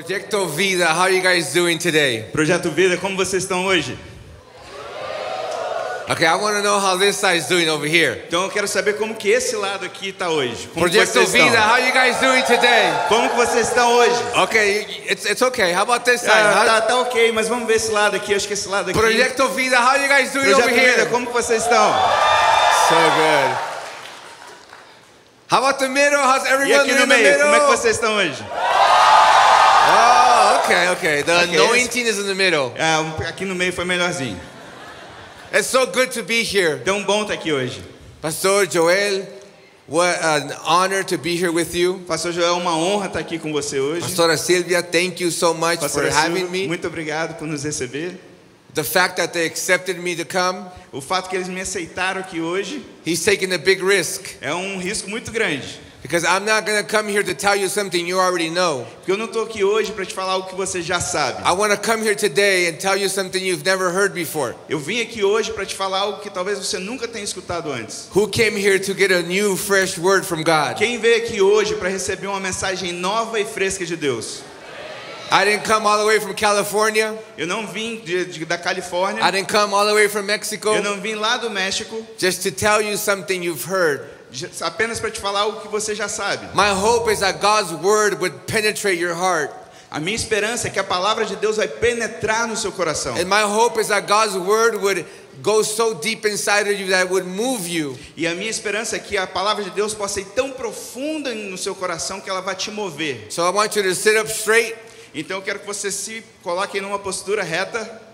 Proyecto Vida, how are you guys doing today? Projeto Vida, como vocês estão hoje? Okay, I want to know how this side is doing over here. Então eu quero saber como que esse lado aqui está hoje. Como vocês Vida, estão? how you guys doing today? Como que vocês estão hoje? Okay, it's, it's okay. How about this side? Ah, tá, tá ok, mas vamos ver esse lado aqui. Acho que esse lado aqui. Proyecto Vida, how you guys doing Projeto over Vida, here? como que vocês estão? So good. How about the middle? How's E everyone aqui in no the meio, middle? como é que vocês estão hoje? Okay, okay. The Okay, anointing is in the middle. Um- aqui no meio foi melhorzinho. It's so good to be here. Tão bom estar aqui hoje. Pastor Joel, what an honor to be here with you. Pastor Joel, é uma honra estar aqui com você hoje. Pastora Silvia, thank you so much for Pastora having Silvia, me. muito obrigado por nos receber. The fact that they accepted me to come, O fato que eles me aceitaram aqui hoje he's taking a big risk. é um risco muito grande. Because I'm not going to come here to tell you something you already know. Porque eu não estou aqui hoje para te falar algo que você já sabe. I want to come here today and tell you something you've never heard before. Eu vim aqui hoje para te falar algo que talvez você nunca tenha escutado antes. Who came here to get a new, fresh word from God? Quem veio aqui hoje para receber uma mensagem nova e fresca de Deus? I didn't come all the way from California. Eu não vim de- de- da Califórnia, I didn't come all the way from Mexico eu não vim lá do México, just to tell you something you've heard. Apenas para te falar algo que você já sabe. My hope is that God's word would penetrate your heart. A minha esperança é que a palavra de Deus vai penetrar no seu coração. And my hope is that God's word would go so deep inside of you that it would move you. E a minha esperança é que a palavra de Deus possa ir tão profunda no seu coração que ela vai te mover. So I want you to sit up straight Então eu quero que você se coloque numa postura reta.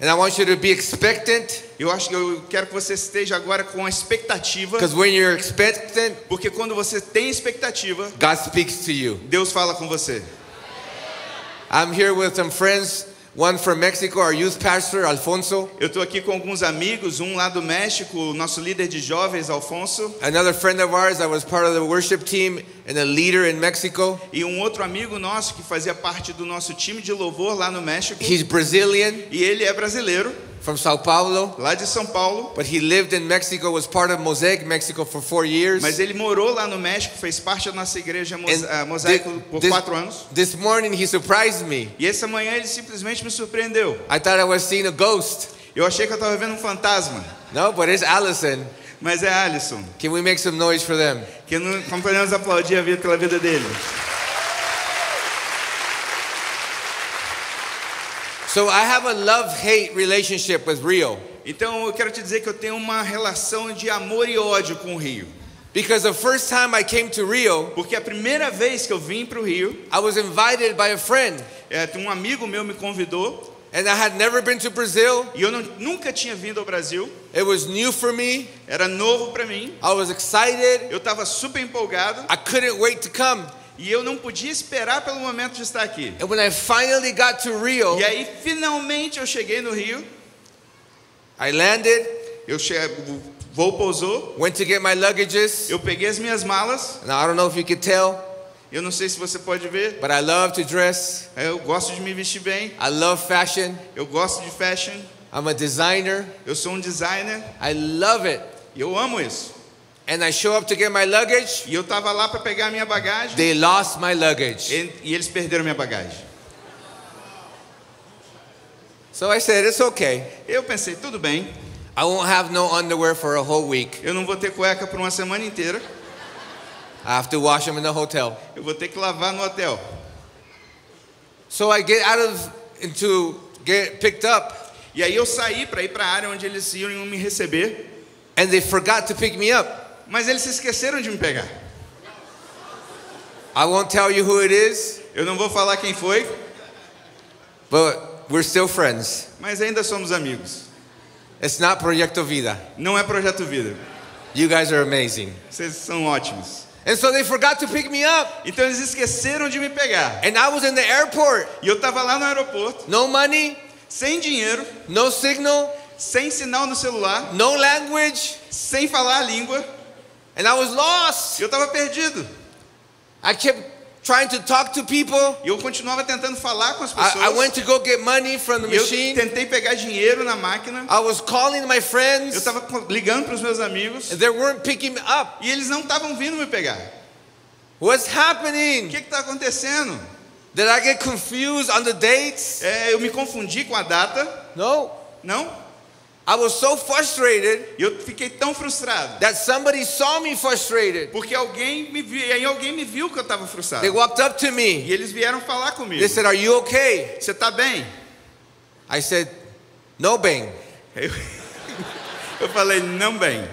And I want you to be expectant Eu acho eu quero que você esteja agora com a expectativa, because when you're expectant, porque quando você tem expectativa, God speaks to you. Deus fala com você. I'm here with some friends, one from Mexico, our youth pastor, Alfonso, Eu estou aqui com alguns amigos, um lá do México, nosso líder de jovens, Alfonso, another friend of ours that was part of the worship team and a leader in Mexico. e um outro amigo nosso que fazia parte do nosso time de louvor lá no México. He's Brazilian E ele é brasileiro, from Sao Paulo, lá de São Paulo, but he lived in Mexico, was part of Mosaic Mexico for four years. mas ele morou lá no México, fez parte da nossa igreja ah, Mosaico por this- quatro anos. This morning he surprised me. E essa manhã ele simplesmente me surpreendeu. I thought I was seeing a ghost. Eu achei que eu estava vendo um fantasma, No, but it's Allison. mas é Alisson. Can we make some noise for them? Que não, como podemos aplaudir a vida pela vida dele. So I have a love-hate relationship with Rio Então eu quero te dizer que eu tenho uma relação de amor e ódio com o Rio. because the first time I came to Rio, Porque a primeira vez que eu vim para o Rio, I was invited by a friend, é, um amigo meu me convidou and I had never been to Brazil. e eu não- nunca tinha vindo ao Brasil. It was new for me. Era novo para mim. I was excited. Eu estava super empolgado I couldn't wait to come. E eu não podia esperar pelo momento de estar aqui. And when I finally got to Rio, E aí finalmente eu cheguei no Rio. I landed, Eu che... O voo pousou. went to get my luggages. Eu peguei as minhas malas. Now I don't know if you could tell, Eu não sei se você pode ver. but I love to dress. Eu gosto de me vestir bem. I love fashion. Eu gosto de fashion. I'm a designer. Eu sou um designer. I love it. Eu amo isso. And I show up to get my luggage. E eu tava lá para pegar minha bagagem. They lost my luggage. E, e eles perderam minha bagagem. So I said, it's okay. Eu pensei, tudo bem. I won't have no underwear for a whole week. Eu não vou ter cueca por uma semana inteira. I have to wash them in the hotel. Eu vou ter que lavar no hotel. So I get out of into get picked up, E aí eu saí para ir para a área onde eles iam me receber. and they forgot to pick me up. Mas eles se esqueceram de me pegar. I won't tell you who it is, Eu não vou falar quem foi, but we're still friends. mas ainda somos amigos. It's not Proyecto Vida. Não é Projeto Vida. You guys are amazing. Vocês são ótimos. And so they forgot to pick me up, Então eles esqueceram de me pegar. and I was in the airport. E eu tava lá no aeroporto, No money, sem dinheiro, no signal, sem sinal no celular, no language, sem falar a língua. And I was lost. Eu tava perdido. I kept trying to talk to people. E eu continuava tentando falar com as I, I pessoas. went to go get money from the eu machine. tentei pegar dinheiro na máquina. I was calling my Eu friends, estava ligando para os meus amigos. and they weren't picking me up. E eles não estavam vindo me pegar. What's O happening? que está acontecendo? Did I get confused on the dates? É, eu me confundi com a data. No. Não? I was so frustrated E eu fiquei tão frustrado. that somebody saw me frustrated. Porque alguém me viu, e aí alguém me viu que eu estava They frustrado. walked up to E me. eles vieram falar comigo. They said, Are you okay? Você tá bem? I said, No, bang. Eu, eu falei, não bem.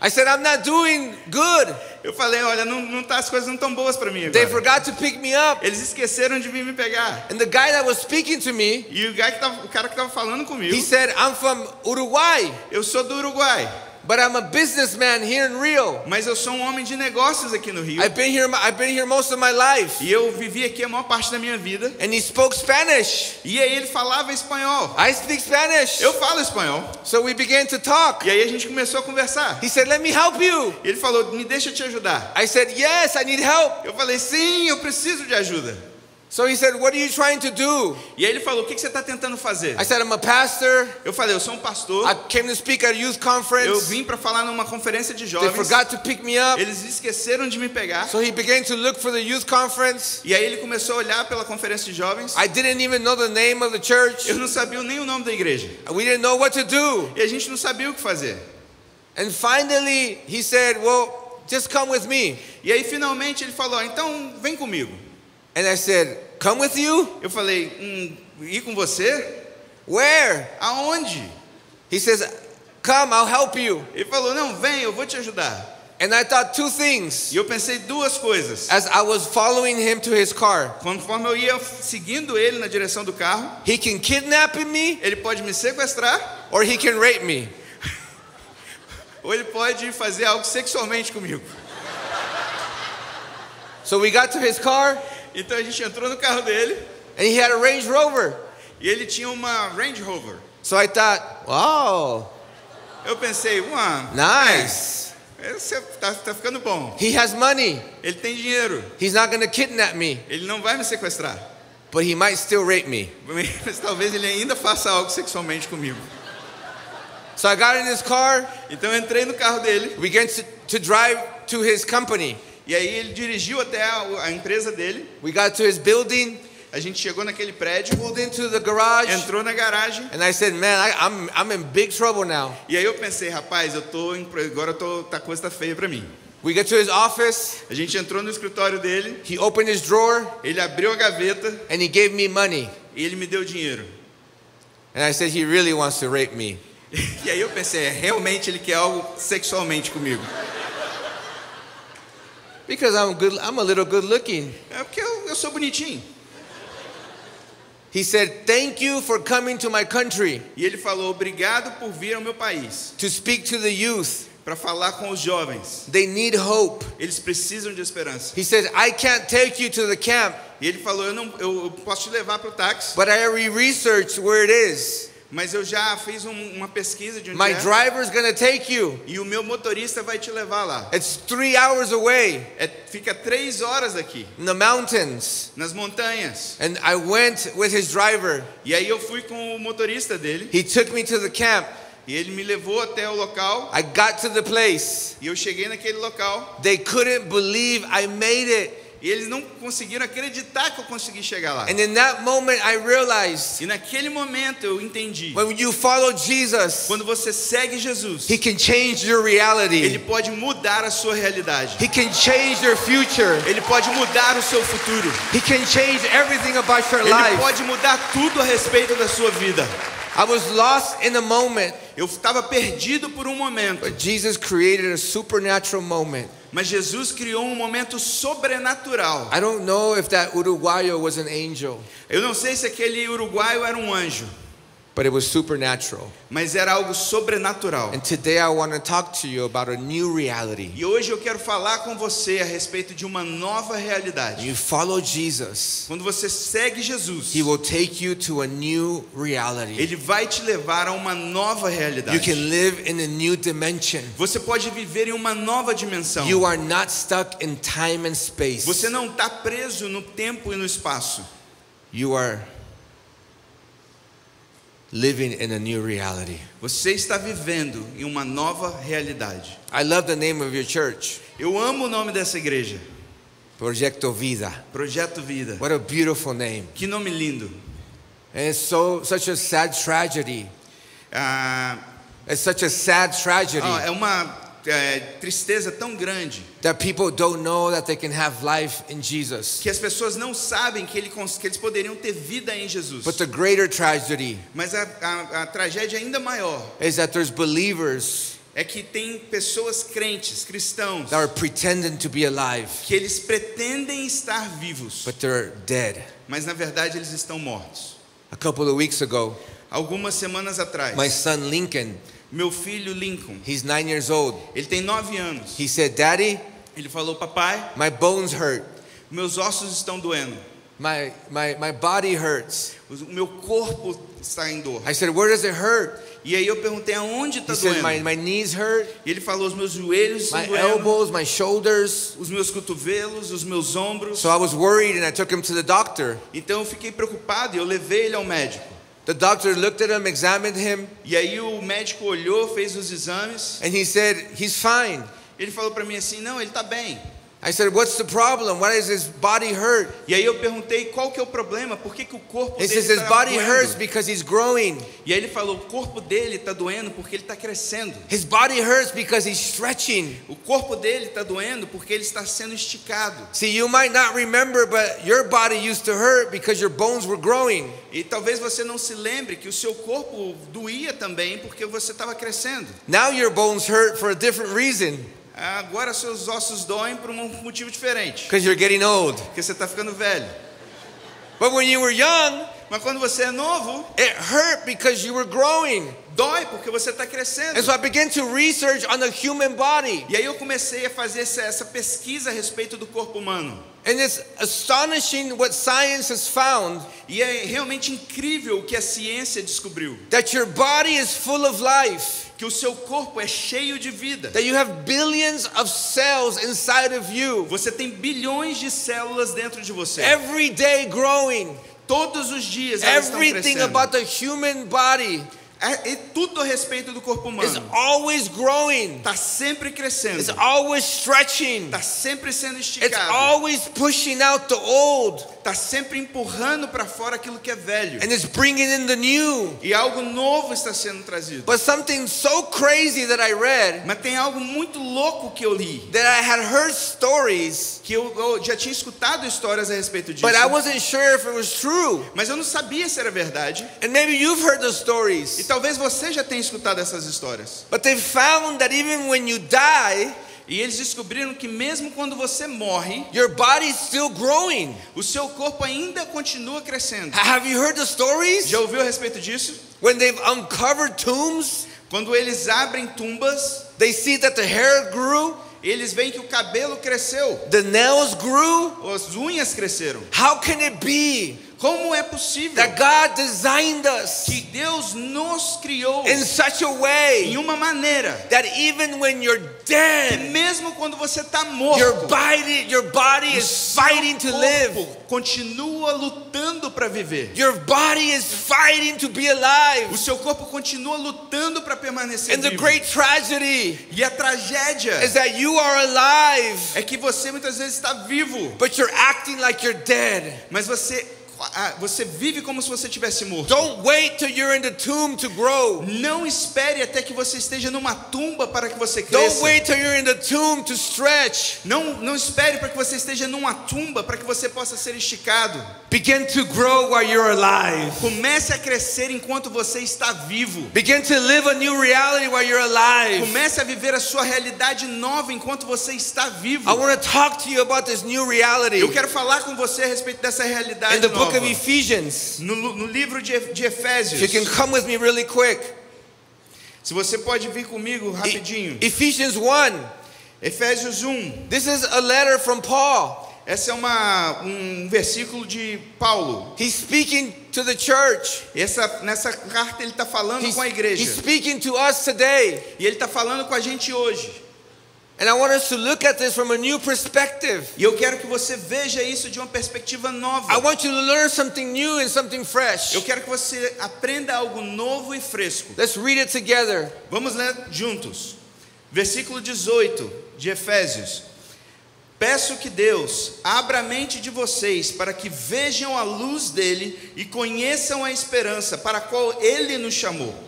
I said, I'm not doing good. Eu falei, olha, não, não tá, as coisas não estão boas para mim They agora. forgot to pick me up. Eles esqueceram de vir me pegar. And the guy that was speaking to me, E o, tava, o cara que estava falando comigo, he said, I'm from Uruguay, eu sou do Uruguai, but I'm a businessman here in Rio. mas eu sou um homem de negócios aqui no Rio. I've been here, I've been here most of my life. E eu vivi aqui a maior parte da minha vida. And he spoke Spanish. E aí ele falava espanhol. I speak Spanish. Eu falo espanhol. So we began to talk. E aí a gente começou a conversar. He said, Let me help you. Ele falou, me deixa te ajudar. I said, Yes, I need help. Eu falei, sim, eu preciso de ajuda. So he said, What are you trying to do? E aí ele falou, o que que você está tentando fazer? I said, I'm a pastor. Eu falei, eu sou um pastor. I came to speak at a youth Eu conference. vim para falar numa conferência de They jovens. forgot to pick me up. Eles esqueceram de me pegar. So he began to look for the youth conference. E aí ele começou a olhar pela conferência de jovens. I didn't even know the name of the church. Eu não sabia nem o nome da igreja. We didn't know what to do. E a gente não sabia o que fazer. And finally, he said, Well, just come with me. E aí finalmente ele falou, então vem comigo. And I said, Come with you? Eu falei, hum, ir com você? Where? Aonde? He says, Come, I'll help you. Ele falou, não, vem, eu vou te ajudar. And I thought two things E eu pensei duas coisas. as I was following him to his car. Conforme eu ia seguindo ele na direção do carro, He can kidnap me ele pode me sequestrar or he can rape me. ou ele pode fazer algo sexualmente comigo. So we got to his car Então a gente entrou no carro dele and he had a Range Rover. e ele tinha uma Range Rover. So I thought, Wow, Eu pensei, uau, nice. esse tá, tá ficando bom. He has money. Ele tem dinheiro, He's not going to kidnap me, ele não vai me sequestrar. but he might still rape me. Mas talvez ele ainda faça algo sexualmente comigo. So I got in his car. Então eu entrei no carro dele We began to, to drive to his company. E aí ele dirigiu até a, a empresa dele. We got to his building, A gente chegou naquele prédio, pulled into the garage, entrou na garagem and I said, Man, I, I'm, I'm in big trouble now. e aí eu pensei, rapaz, eu tô agora eu tô, tá, a coisa tá feia pra mim. We get to his office. A gente entrou no escritório dele, He opened his drawer ele abriu a gaveta and he gave me money. e ele me deu dinheiro. And I said, He really wants to rape me. E aí eu pensei, é, realmente ele quer algo sexualmente comigo. Because I'm good I'm a little good looking. É porque eu, eu sou bonitinho. He said, Thank you for coming to my country E ele falou, obrigado por vir ao meu país to speak to the youth. para falar com os jovens. They need hope. Eles precisam de esperança. He said, I can't take you to the camp, E ele falou, eu não, eu, eu posso te levar para o táxi, but I researched where it is. Mas eu já fiz um- uma pesquisa de onde My é. driver's gonna take you. E o meu motorista vai te levar lá. It's three hours away É, fica três horas daqui, in the mountains. nas montanhas. And I went with his driver. E aí eu fui com o motorista dele He took me to the camp. e ele me levou até o local. I got to the place. E eu cheguei naquele local They couldn't believe I made it. E eles não conseguiram acreditar que eu consegui chegar lá. And in that moment, I realized E naquele momento eu entendi. when you follow Jesus, Quando você segue Jesus, He can change your ele reality, pode mudar a sua realidade. He can change your future, Ele pode mudar o seu futuro. He can change everything about your Ele life. pode mudar tudo a respeito da sua vida. I was lost in a moment, Eu estava perdido por um momento, but Jesus created a supernatural moment. Mas Jesus criou um momento sobrenatural. I don't know if that Uruguayo was an angel, Eu não sei se aquele uruguaio era um anjo, but it was supernatural. mas era algo sobrenatural. And today I want to talk to you about a new reality. E hoje eu quero falar com você a respeito de uma nova realidade. You follow Jesus, Quando você segue Jesus, He will take you to a new reality. ele vai te levar a uma nova You realidade. can live in a new dimension. Você pode viver em uma nova dimensão. You are not stuck in time and space. Você não está preso no tempo e no espaço. You are living in a new reality. Você está vivendo em uma nova realidade. I love the name of your church. Eu amo o nome dessa igreja. Proyecto Vida. Projeto Vida. What a beautiful name. Que nome lindo. And it's so such a sad tragedy. Ah, It's such a sad tragedy ah, é uma é, tristeza tão grande that people don't know that they can have life in Jesus. que as pessoas não sabem que, ele que eles poderiam ter vida em Jesus. But the greater tragedy Mas a, a- a tragédia ainda maior is that there's believers é que tem pessoas crentes, cristãos, that are pretending to be alive, que eles pretendem estar vivos, but they're dead. mas na verdade eles estão mortos. Ago, Algumas semanas atrás, my son Lincoln, meu filho Lincoln, he's nine years old, ele tem nove anos. he said, Daddy, Ele falou: Papai, my bones hurt. meus ossos estão doendo, My, my, my body hurts. o meu corpo está em dor. I said, Where does it hurt? E aí eu perguntei aonde está He said, doendo. my, my knees hurt, E ele falou: os meus joelhos estão my doendo, elbows, my shoulders. os meus cotovelos, os meus ombros. So I was worried and I took him to the doctor. Então eu fiquei preocupado e eu levei ele ao médico. The doctor looked at him, examined him, E aí o médico olhou, fez os exames. and he said, He's fine. Ele falou para mim assim: não, ele está bem. I said, What's the problem? Why does his body hurt? E aí eu perguntei qual que é o problema, por que, que o corpo He dele says, His está body doendo? hurts because he's growing. E aí ele falou: o corpo dele está doendo porque ele está crescendo. His body hurts because he's stretching. O corpo dele está doendo porque ele está sendo esticado. See, you might not remember, but your body used to hurt because your bones were growing. E talvez você não se lembre que o seu corpo doía também porque você estava crescendo. Now your bones hurt for a different reason Agora seus ossos doem por um motivo diferente, because you're getting old. porque você está ficando velho. But when you were young, Mas quando você é novo, it hurt because you were growing. dói porque você está crescendo. And so I began to research on the human body. E aí eu comecei a fazer essa, essa pesquisa a respeito do corpo humano. And it's astonishing what science has found E é realmente incrível o que a ciência descobriu. that your body is full of life, Que o seu corpo é cheio de vida. that you have billions of cells inside of you, Você tem bilhões de células dentro de você. every day growing. Todos os dias elas Everything about the human body É, e tudo a respeito do corpo humano. always growing, Está sempre crescendo. it's always stretching, Está sempre sendo it's esticado. always pushing out the old, Está sempre empurrando para fora aquilo que é velho. and it's bringing in the new. E algo novo está sendo trazido. But something so crazy that I read Mas tem algo muito louco que eu li. that I had heard stories, Que eu, eu já tinha escutado histórias a respeito disso. but I wasn't sure if it was true. Mas eu não sabia se era verdade. And maybe you've heard the E stories. Talvez você já tenha escutado essas histórias. But they found that even when you die, E eles descobriram que mesmo quando você morre, your body's still growing. o seu corpo ainda continua crescendo. Have you heard the stories? Já ouviu a respeito disso? When they've uncovered tombs, Quando eles abrem tumbas, they see that the hair grew, eles veem que o cabelo cresceu, the nails grew. as unhas cresceram. How can it be Como é possível that God designed us Deus nos criou in such a em way uma maneira that even when you're que dead, mesmo quando você está your morto, body, your body is fighting to live. corpo continua lutando para viver. Your body is fighting to be alive. O seu corpo continua lutando para permanecer And the vivo. great tragedy E a tragédia is that you are alive, é que você muitas vezes está vivo, but you're acting like you're dead. mas você ah, você vive como se você tivesse morto. Don't wait till you're in the tomb to grow. Não espere até que você esteja numa tumba para que você Don't cresça. wait till you're in the tomb to stretch. Não, não espere para que você esteja numa tumba para que você possa ser esticado. Begin to grow while you're alive. Comece a crescer enquanto você está vivo. Begin to live a new reality while you're alive. Comece a viver a sua realidade nova enquanto você está vivo. I want to talk to you about this new reality Eu quero falar com você a respeito dessa realidade nova. Book of Ephesians. No, no livro de, de If Efésios. you can come with me really quick. Se você pode vir comigo rapidinho. E- Ephesians 1. Efésios 1. This is a letter from Paul. Essa é uma, um versículo de Paulo. He's speaking to the church. Essa, nessa carta ele está falando He's, com a he's igreja. speaking to us today. E ele está falando com a gente hoje. E eu quero que você veja isso de uma perspectiva nova. I want you to learn something new and something fresh. Eu quero que você aprenda algo novo e fresco. Let's read it together. Vamos ler juntos. Versículo 18 de Efésios. Peço que Deus abra a mente de vocês para que vejam a luz dele e conheçam a esperança para a qual ele nos chamou.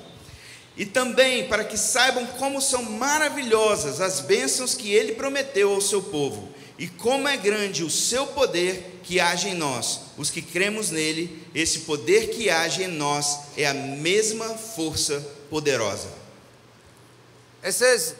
E também para que saibam como são maravilhosas as bênçãos que ele prometeu ao seu povo e como é grande o seu poder que age em nós, os que cremos nele. Esse poder que age em nós é a mesma força poderosa. It says,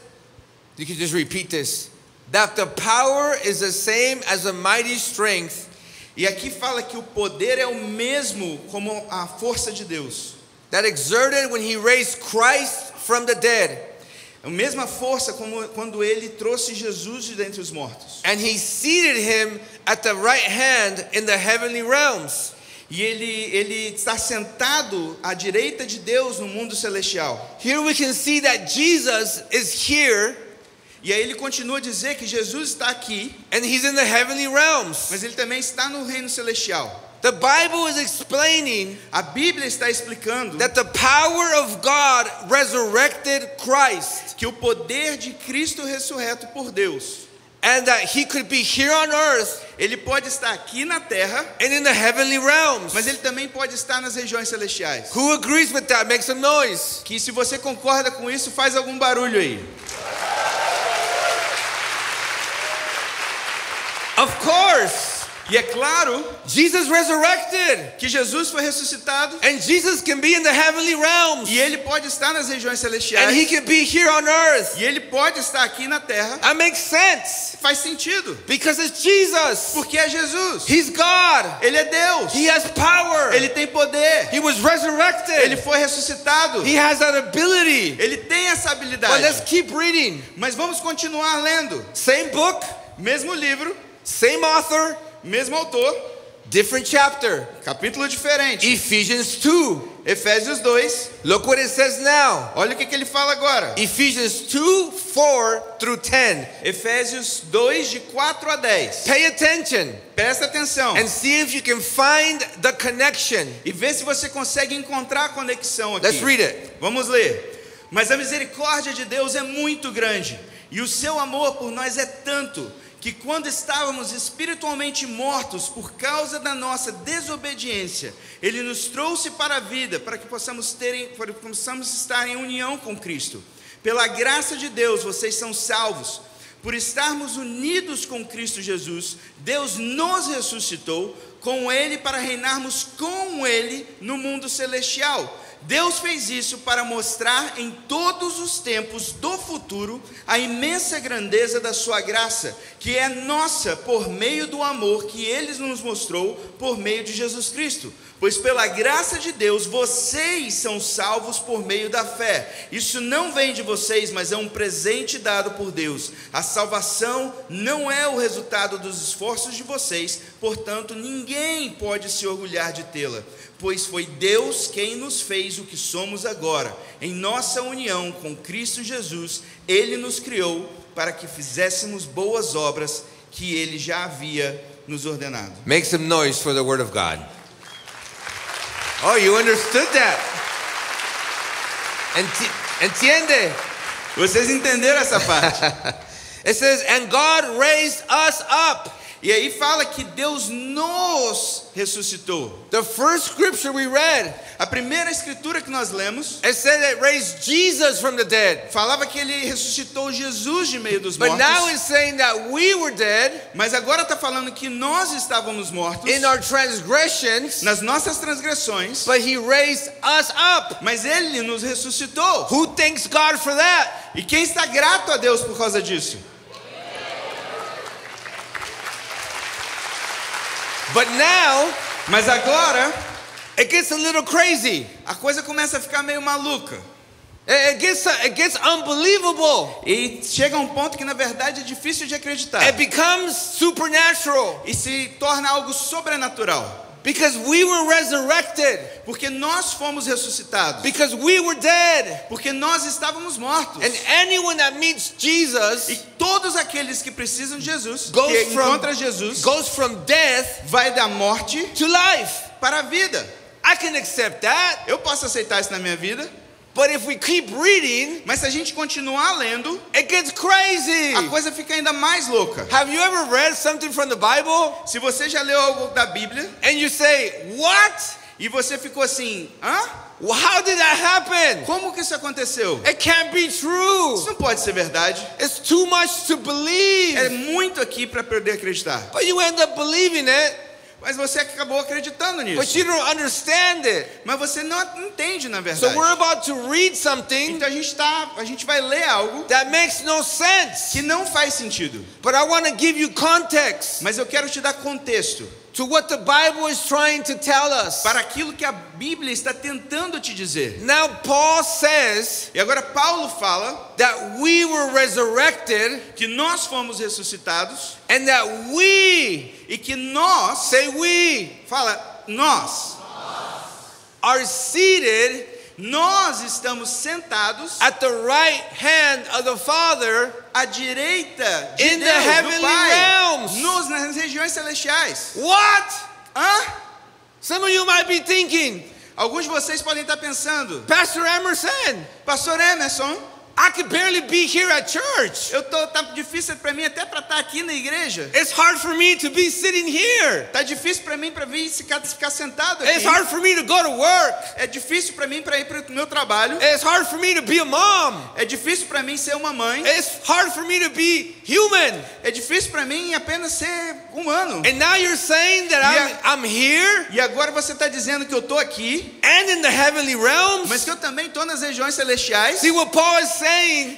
you can just repeat this, that the power is the same as the mighty strength E aqui fala que o poder é o mesmo como a força de Deus. That exerted when he raised Christ from the dead. A mesma força como quando ele trouxe Jesus de dentre os mortos. And he seated him at the right hand in the heavenly realms. E ele, ele está sentado à direita de Deus no mundo celestial. Here we can see that Jesus is here E aí ele continua a dizer que Jesus está aqui, and he's in the heavenly realms. mas ele também está no reino celestial. The Bible is explaining A Bíblia está explicando that the power of God resurrected Christ que o poder de Cristo ressurreto por Deus, and that he could be here on earth ele pode estar aqui na terra, and in the heavenly realms. mas ele também pode estar nas regiões celestiais. Who agrees with that? Make some noise. Que se você concorda com isso, faz algum barulho aí. Of course, E é claro Jesus resurrected, que Jesus foi ressuscitado and Jesus can be in the heavenly realms, e ele pode estar nas regiões and celestiais he can be here on earth. e ele pode estar aqui na terra. That makes sense Faz sentido, because it's Jesus. porque é Jesus. He's God. Ele é Deus. He has power. Ele tem poder. He was resurrected. Ele foi ressuscitado. He has that ability. Ele tem essa But let's habilidade. keep reading. Mas vamos continuar lendo. Same book, Mesmo livro, same author, mesmo autor, different chapter. capítulo diferente. Ephesians 2. Efésios 2. Look what it says now. Olha o que, que ele fala agora. Ephesians 2 4 through 10. Efésios 2, de 4 a 10. Pay attention Presta atenção. and see if you can find the connection. E vê se você consegue encontrar a conexão aqui. Let's read it. Vamos ler. Mas a misericórdia de Deus é muito grande, e o seu amor por nós é tanto, que quando estávamos espiritualmente mortos por causa da nossa desobediência, Ele nos trouxe para a vida, para que possamos, para que possamos estar em união com Cristo. Pela graça de Deus, vocês são salvos. Por estarmos unidos com Cristo Jesus, Deus nos ressuscitou com Ele para reinarmos com Ele no mundo celestial. Deus fez isso para mostrar em todos os tempos do futuro a imensa grandeza da Sua graça, que é nossa por meio do amor que Ele nos mostrou por meio de Jesus Cristo. Pois pela graça de Deus vocês são salvos por meio da fé. Isso não vem de vocês, mas é um presente dado por Deus. A salvação não é o resultado dos esforços de vocês, portanto, ninguém pode se orgulhar de tê-la, pois foi Deus quem nos fez o que somos agora. Em nossa união com Cristo Jesus, ele nos criou para que fizéssemos boas obras que ele já havia nos ordenado. Make some noise for the word of God. Oh, you understood that. Enti- Entiende? Vocês entenderam essa parte? It says, and God raised us up. E aí fala que Deus nos ressuscitou. The first scripture we read, A primeira escritura que nós lemos it said it raised Jesus from the dead. falava que ele ressuscitou Jesus de meio dos But now mortos. it's saying that we were dead Mas agora está falando que nós estávamos mortos in our transgressions, nas nossas transgressões, but He raised us up. mas ele nos ressuscitou. Who thanks God for that? E quem está grato a Deus por causa disso? But now Mas agora it gets a little crazy. a coisa começa a ficar meio maluca. It gets it gets unbelievable. E chega a um ponto que na verdade é difícil de acreditar. It becomes supernatural E se torna algo sobrenatural. Because we were resurrected Porque nós fomos ressuscitados. because we were dead. Porque nós estávamos mortos. And anyone that meets E Jesus todos aqueles que precisam de Jesus, goes que from encontram Jesus, goes from death vai da morte to life. para a vida. I can accept that. Eu posso aceitar isso na minha vida? But if we keep reading, Mas se a gente continuar lendo, it gets crazy. a coisa fica ainda mais louca. Have you ever read something from the Bible Se você já leu algo da Bíblia and you say, What? e você ficou assim, hã? How did that happen? Como que isso aconteceu? It can't be Isso true. não pode ser verdade. It's too much to É believe. muito aqui para poder acreditar. But you end up believing it, Mas você acabou acreditando but nisso. you don't understand it. Mas você não entende na So verdade. we're about to read something Então a gente tá, a gente vai ler algo that makes no sense. que não faz sentido. But I want to give you context Mas eu quero te dar contexto to what the Bible is trying to tell us. para aquilo que a Bíblia está tentando te dizer. Now, Paul says E agora Paulo fala that we were resurrected que nós fomos ressuscitados and that we, e que nós, say we, fala, nós, are seated nós estamos sentados at the right hand of the Father à direita de In the Deus, heavenly do Pai, realms. nos, nas regiões celestiais. What? Hã? Some of you might be thinking, Alguns de vocês podem estar pensando, Pastor Emerson, Pastor Emerson, I could barely be here at church. eu tô tá difícil para mim até para estar aqui na igreja. It's hard for me to be sitting here. Tá difícil para mim para vir ficar, ficar sentado aqui. It's hard for me to go to work. É difícil para mim para ir para o meu trabalho. It's hard for me to be a mom. É difícil para mim ser uma mãe. It's hard for me to be human. É difícil para mim apenas ser humano. And now you're saying that I'm. I'm here E agora você está dizendo que eu tô aqui, and in the heavenly mas realms? que eu também tô nas regiões celestiais. See what Paul is saying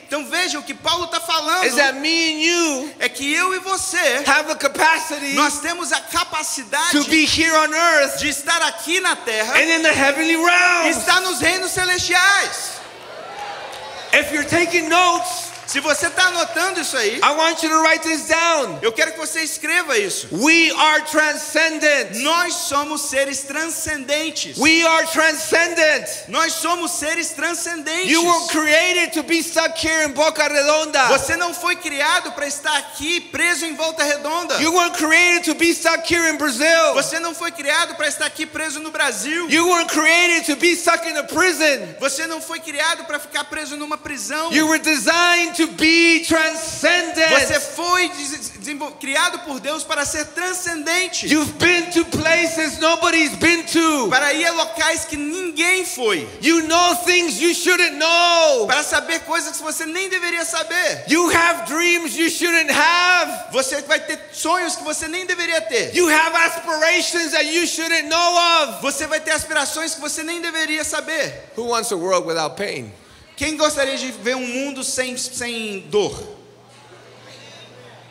Então veja o que Paulo está falando. is that me and you É que eu e você have capacity nós temos a capacidade to be here on earth de estar aqui na terra and in the heavenly e realms. estar nos reinos celestiais. If you're taking notes, Se você está anotando isso aí, I want you to write this down. eu quero que você escreva isso. We are transcendent. Nós somos seres transcendentes. We are transcendent. Nós somos seres transcendentes. You were created to be stuck here in Boca Redonda. Você não foi criado para estar aqui preso em volta redonda. You weren't created to be stuck here in Brazil. Você não foi criado para estar aqui preso no Brasil. You weren't created to be stuck in a prison. Você não foi criado para ficar preso numa prisão. You were designed to be Você transcendent. foi des- desenvol- criado por Deus para ser transcendente. You've been to places nobody's been to. Para ir a locais que ninguém foi. You know things you shouldn't know. Para saber coisas que você nem deveria saber. You have dreams you shouldn't have. Você vai ter sonhos que você nem deveria ter. You have aspirations that you shouldn't know of. Você vai ter aspirações que você nem deveria saber. Who wants a world without pain? Quem gostaria de ver um mundo sem, sem dor?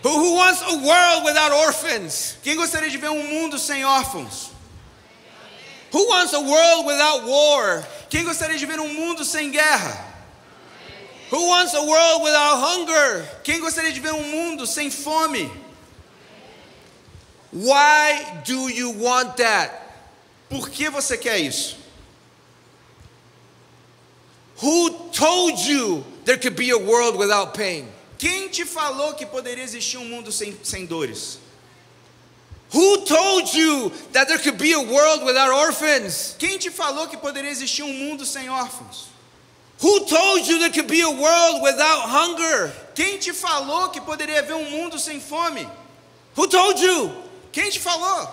Who, wants a world without orphans? Quem gostaria de ver um mundo sem órfãos? Who wants a world without war? Quem gostaria de ver um mundo sem guerra? Who wants a world without hunger? Quem gostaria de ver um mundo sem fome? Why do you want that? Por que você quer isso? Who told you there could be a world without pain? Quem te falou que poderia existir um mundo sem, sem dores? Who told you that there could be a world without orphans? Quem te falou que poderia existir um mundo sem órfãos? Who told you there could be a world without hunger? Quem te falou que poderia haver um mundo sem fome? Who told you? Quem te falou?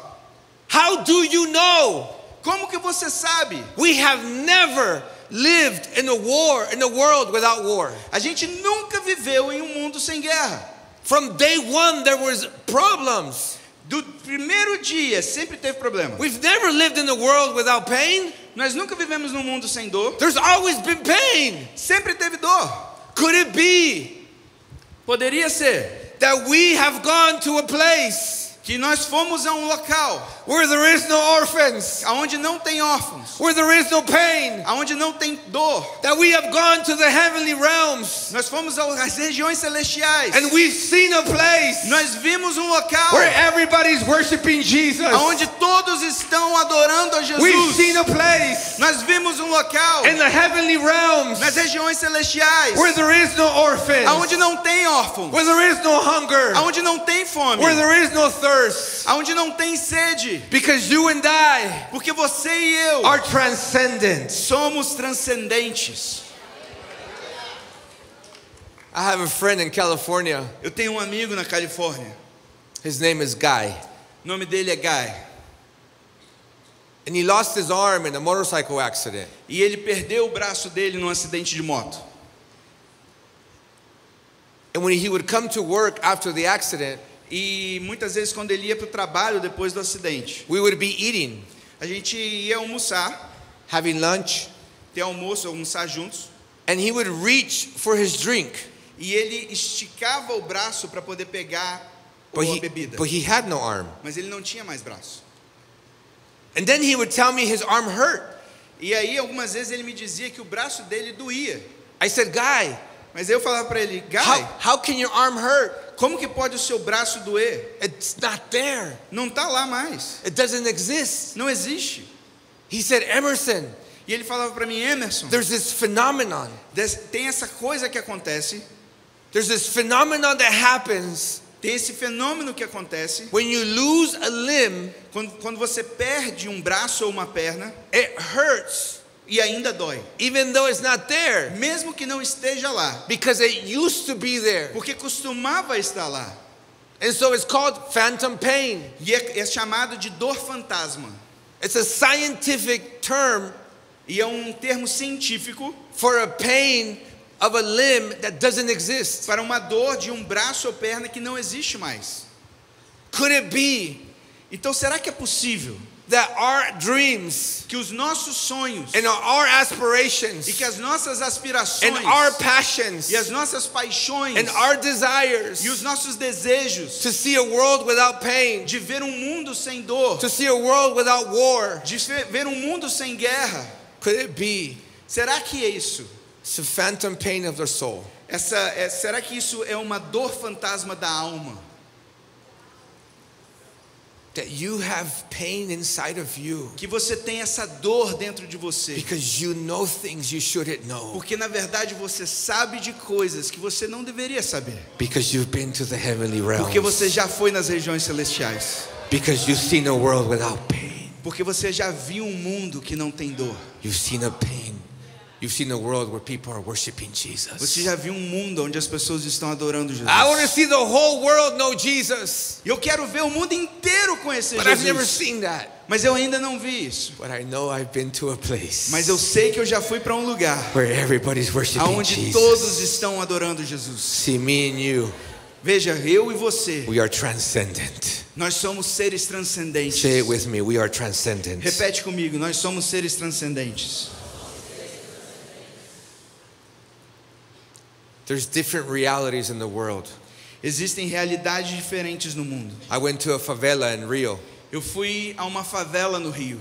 How do you know? Como que você sabe? We have never lived in a war, in a world without war. A gente nunca viveu em um mundo sem guerra. From day one, there was problems. Do primeiro dia sempre teve problema. We've never lived in a world without pain. Nós nunca vivemos num mundo sem dor. There's always been pain. Sempre teve dor. Could it be Poderia ser that we have gone to a place que nós fomos a um local where there is no orphans, aonde não tem órfãos, where there is no pain, aonde não tem dor. that we have gone to the heavenly realms Nós fomos às regiões celestiais. and we've seen a place Nós vimos um local where everybody's worshiping Jesus? aonde todos estão adorando a We've seen Jesus. a place Nós vimos um local in the heavenly realms nas regiões celestiais where there is no orphans, aonde não tem órfão, where there is no hunger, aonde não tem fome, where there is no thirst. Aonde não tem sede, Because you and I porque você e eu are transcendent. somos transcendentes. I have a friend in California. Eu tenho um amigo na Califórnia, His name is Guy. o nome dele é Guy, And he lost his arm in a motorcycle accident. e ele perdeu o braço dele num acidente de moto. And when he would come to work after the accident, E muitas vezes quando ele ia para o trabalho depois do acidente, we would be eating, a gente ia almoçar, having lunch, ter almoço, almoçar juntos, and he would reach for his drink. e ele esticava o braço para poder pegar But a he, bebida, but he had no arm. mas ele não tinha mais braço. And then he would tell me his arm hurt. E aí algumas vezes ele me dizia que o braço dele doía. I said, Guy, Mas eu falava para ele, Guy, how, how can your arm hurt? Como que pode o seu braço doer? It's not there. Não está lá mais. It doesn't exist. Não existe. He said, Emerson, E ele falava para mim, Emerson, there's this phenomenon. tem essa coisa que acontece, There's this phenomenon that happens tem esse fenômeno que acontece when you lose a limb, quando, quando você perde um braço ou uma perna it hurts, e ainda dói. even though it's not there, Mesmo que não esteja lá, because it used to be there. porque costumava estar lá. And so it's called phantom pain. E é, é chamado de dor fantasma. It's a scientific term E é um termo científico for a pain of a limb that doesn't exist. para uma dor de um braço ou perna que não existe mais. Could it be Então será que é possível that our dreams que os nossos sonhos and our aspirations e que as nossas aspirações and our passions e as nossas paixões and our desires e os nossos desejos to see a world without pain, de ver um mundo sem dor, to see a world without war, de ver um mundo sem guerra, could it be será que é isso? it's a phantom pain of the soul? Essa, é- será que isso é uma dor fantasma da alma? That you have pain inside of you Que você tem essa dor dentro de você. because you know things you shouldn't know Porque na verdade você sabe de coisas que você não deveria saber. because you've been to the heavenly Porque você realms já foi nas regiões celestiais. because you've seen a world without pain Porque você já viu um mundo que não tem dor. you've seen a pain you've seen a world where people are worshiping Você Jesus já viu um mundo onde as pessoas estão adorando Jesus. I want to see the whole world know Jesus Eu quero ver o mundo inteiro conhecer but I've never Jesus. seen that Mas eu ainda não vi isso. but I know I've been to a place Mas eu sei que eu já fui para um lugar where everybody's worshiping onde todos Jesus estão adorando Jesus. see me and you Veja, eu e você, we are transcendent nós somos seres transcendentes. say it with me we are transcendent Repete comigo, nós somos seres transcendentes. There's different realities in the world Existem realidades diferentes no mundo. I went to a favela in Rio Eu fui a uma favela no Rio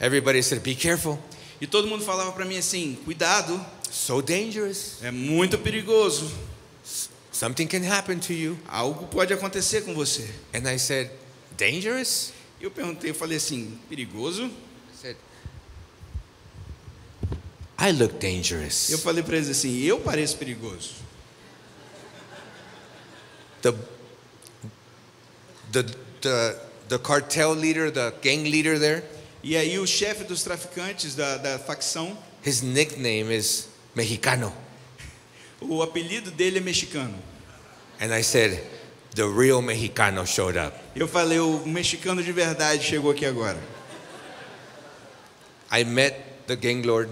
everybody said be careful e todo mundo falava para mim assim: cuidado, so dangerous é muito perigoso. something can happen to you Algo pode acontecer com você. and I said dangerous Eu perguntei, eu falei assim: perigoso? I look dangerous Eu falei para eles assim: eu pareço perigoso. the the the the cartel leader, the gang leader there, E aí o chefe dos traficantes da, da facção, his nickname is Mexicano. o apelido dele é mexicano. And I said, the real Mexicano showed up. Eu falei, o mexicano de verdade chegou aqui agora. I met the gang lord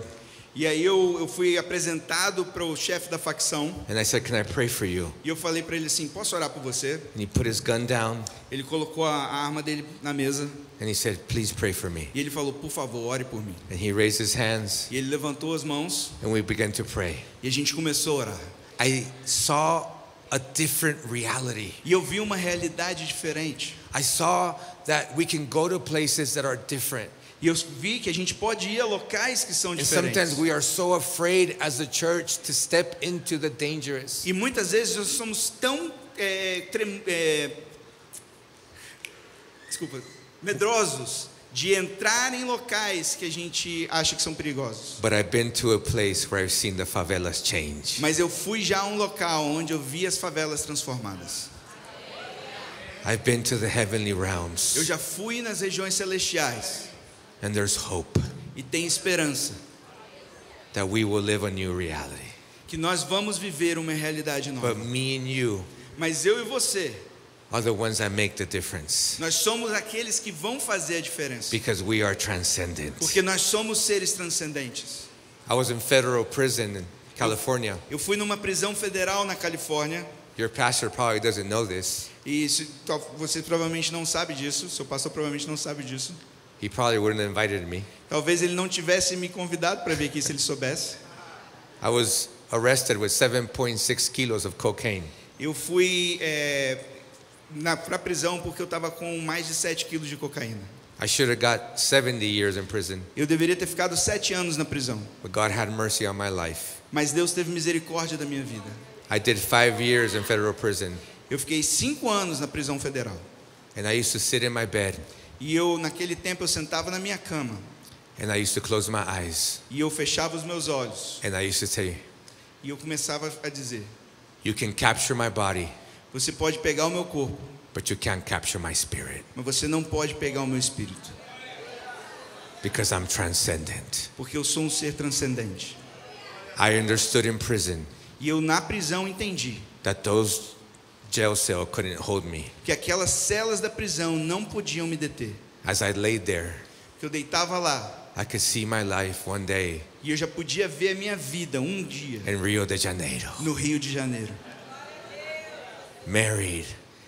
E aí eu, eu fui apresentado para o chefe da facção and I said, Can I pray for you? e eu falei para ele assim: posso orar por você? And he put his gun down Ele colocou a, a arma dele na mesa and he said, Please pray for me. e ele falou: por favor, ore por mim. And he raised his hands E ele levantou as mãos and we began to pray. e a gente começou a orar. I saw a different reality. E eu vi uma realidade diferente. I saw that we can go to places that are different. E eu vi que a gente pode ir a locais que são diferentes. sometimes we are so afraid as a church to step into the dangerous. E muitas vezes nós somos tão é, trem- é, desculpa, medrosos de entrar em locais que a gente acha que são perigosos. But I've been to a place where I've seen the favelas change. Mas eu fui já a um local onde eu vi as favelas transformadas. I've been to the heavenly realms. Eu já fui nas regiões celestiais And there's hope e tem esperança that we will live a new reality. que nós vamos viver uma realidade nova. But me and you Mas eu e você, are the ones that make the difference nós somos aqueles que vão fazer a diferença. because we are transcendent. Porque nós somos seres transcendentes. I was in federal prison in California. Eu fui numa prisão federal na Califórnia Your pastor probably doesn't know this. e se- você provavelmente não sabe disso, seu pastor provavelmente não sabe disso. He probably wouldn't have invited me. Talvez ele não tivesse me convidado para vir aqui se ele soubesse. I was arrested with 7.6 kilos of cocaine. Eu fui para a prisão porque eu estava com mais de 7 quilos de cocaína. I should have got 70 years in prison, Eu deveria ter ficado sete anos na prisão, but God had mercy on my life. mas Deus teve misericórdia da minha vida. I did five years in federal prison, Eu fiquei cinco anos na prisão federal. and I used to sit in my bed E eu, naquele tempo, eu sentava na minha cama. And I used to close my eyes. E eu fechava os meus olhos. And I used to say, e eu começava a dizer: You can capture my body, Você pode pegar o meu corpo, but you can't capture my spirit. mas você não pode pegar o meu espírito, because I'm transcendent. porque eu sou um ser transcendente. I understood in prison E eu, na prisão, entendi that those jail cell couldn't hold me. que aquelas celas da prisão não podiam me deter. As I laid there, Que eu deitava lá I could see my life one day e eu já podia ver a minha vida um dia in Rio de Janeiro, no Rio de Janeiro. married,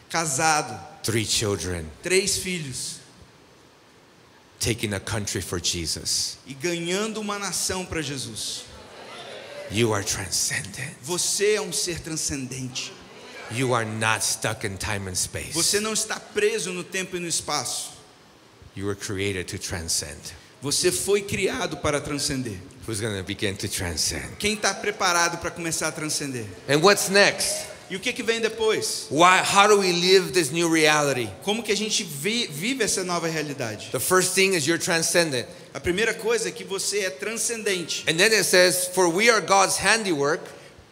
Casado, three children, três filhos taking a country for Jesus. e ganhando uma nação para Jesus. You are transcendent. Você é um ser transcendente. You are not stuck in time and space. Você não está preso no tempo e no espaço. You were created to transcend. Você foi criado para transcender. Who's to begin to transcend? Quem está preparado para começar a transcender? And what's next? E o que, que vem depois? Why how do we live this new reality? Como que a gente vi- vive essa nova realidade? The first thing is you're transcendent. A primeira coisa é que você é transcendente. And then it says, "For we are God's handiwork,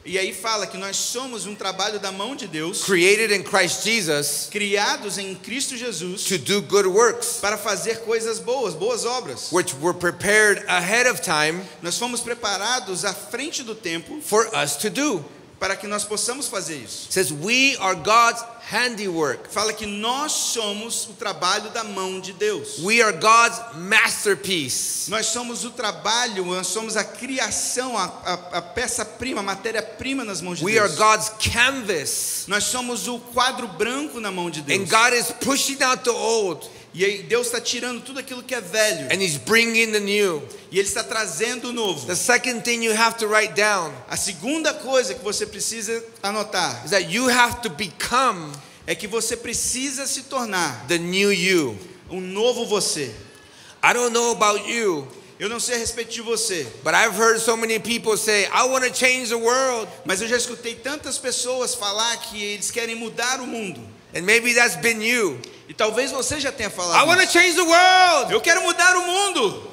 E aí fala que nós somos um trabalho da mão de Deus, created in Christ Jesus criados em Cristo Jesus to do good works, para fazer coisas boas, boas obras. which were prepared ahead of time Nós fomos preparados à frente do tempo for us to do." Para que nós possamos fazer isso. Says, "We are God's handiwork. Fala que nós somos o trabalho da mão de Deus. We are God's masterpiece." Nós somos o trabalho, nós somos a criação, a, a- a peça-prima, a matéria-prima nas mãos de We are Deus. God's canvas. Nós somos o quadro branco na mão de And Deus. God is pushing out the old E aí Deus está tirando tudo aquilo que é velho and He's bringing the new. e Ele está trazendo o novo. The second thing you have to write down A segunda coisa que você precisa anotar is that you have to become é que você precisa se tornar the new you. um novo você. I don't know about you, Eu não sei a respeito de você, but I've heard so many people say, I want to change the world. mas eu já escutei tantas pessoas falar que eles querem mudar o mundo. And maybe that's been you. E talvez você já tenha I falado. want to change the world. Eu quero mudar o mundo,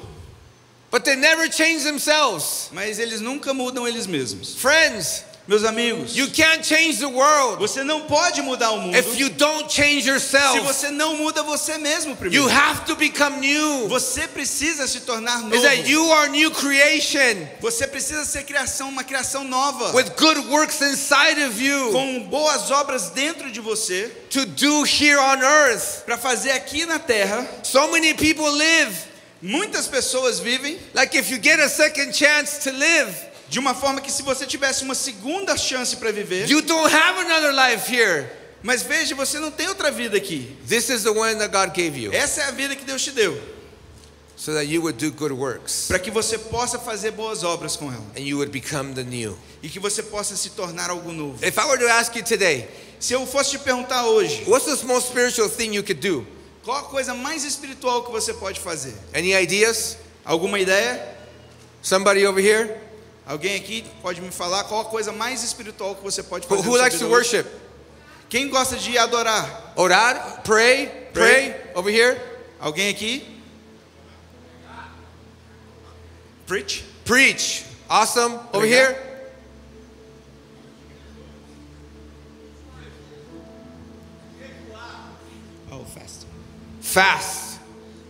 But they never change themselves. mas eles nunca mudam eles mesmos. Friends, Meus amigos, you can't change the world você não pode mudar o mundo if you don't change se yourself. você não muda você mesmo You primeiro. have to become new. Você precisa se tornar Is that novo. you are new creation Você precisa ser criação, uma criação nova, with good works inside of you com boas obras dentro de você, to do here on earth. para fazer aqui na terra. So many people live Muitas pessoas vivem like if you get a second chance to live, de uma forma que se você tivesse uma segunda chance para viver, you don't have another life here. mas veja, você não tem outra vida aqui. This is the one that God gave you Essa é a vida que Deus te deu, so that you would do good works para que você possa fazer boas obras com ela and you would become the new. e que você possa se tornar algo novo. If I were to ask you today, Se eu fosse te perguntar hoje, what's the most spiritual thing you could do? qual a coisa mais espiritual que você pode fazer? Any ideas? Alguma ideia? Somebody over here? Alguém aqui pode me falar qual a coisa mais espiritual que você pode fazer? Who, likes to worship? Quem gosta de adorar? Orar, pray, pray, over here. Alguém aqui? Preach. Preach. Awesome. Over here. Oh, fast. Fast.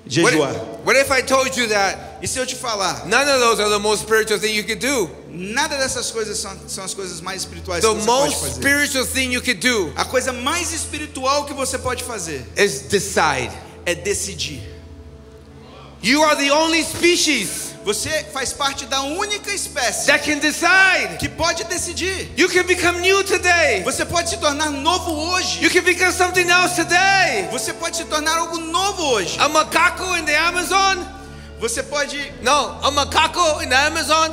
Jejuar what if I told you that E se eu te falar, none of those are the most spiritual thing you could do? nada dessas coisas são, são as coisas mais espirituais The que você pode most fazer. spiritual thing you could do A coisa mais espiritual que você pode fazer is decide. é decidir. You are the only species Você faz parte da única espécie that can decide. que pode decidir. You can become new today. Você pode se tornar novo hoje. You can become something else today. Você pode se tornar algo novo hoje. A macaco in the Amazon? Você pode. No, a macaco in the Amazon?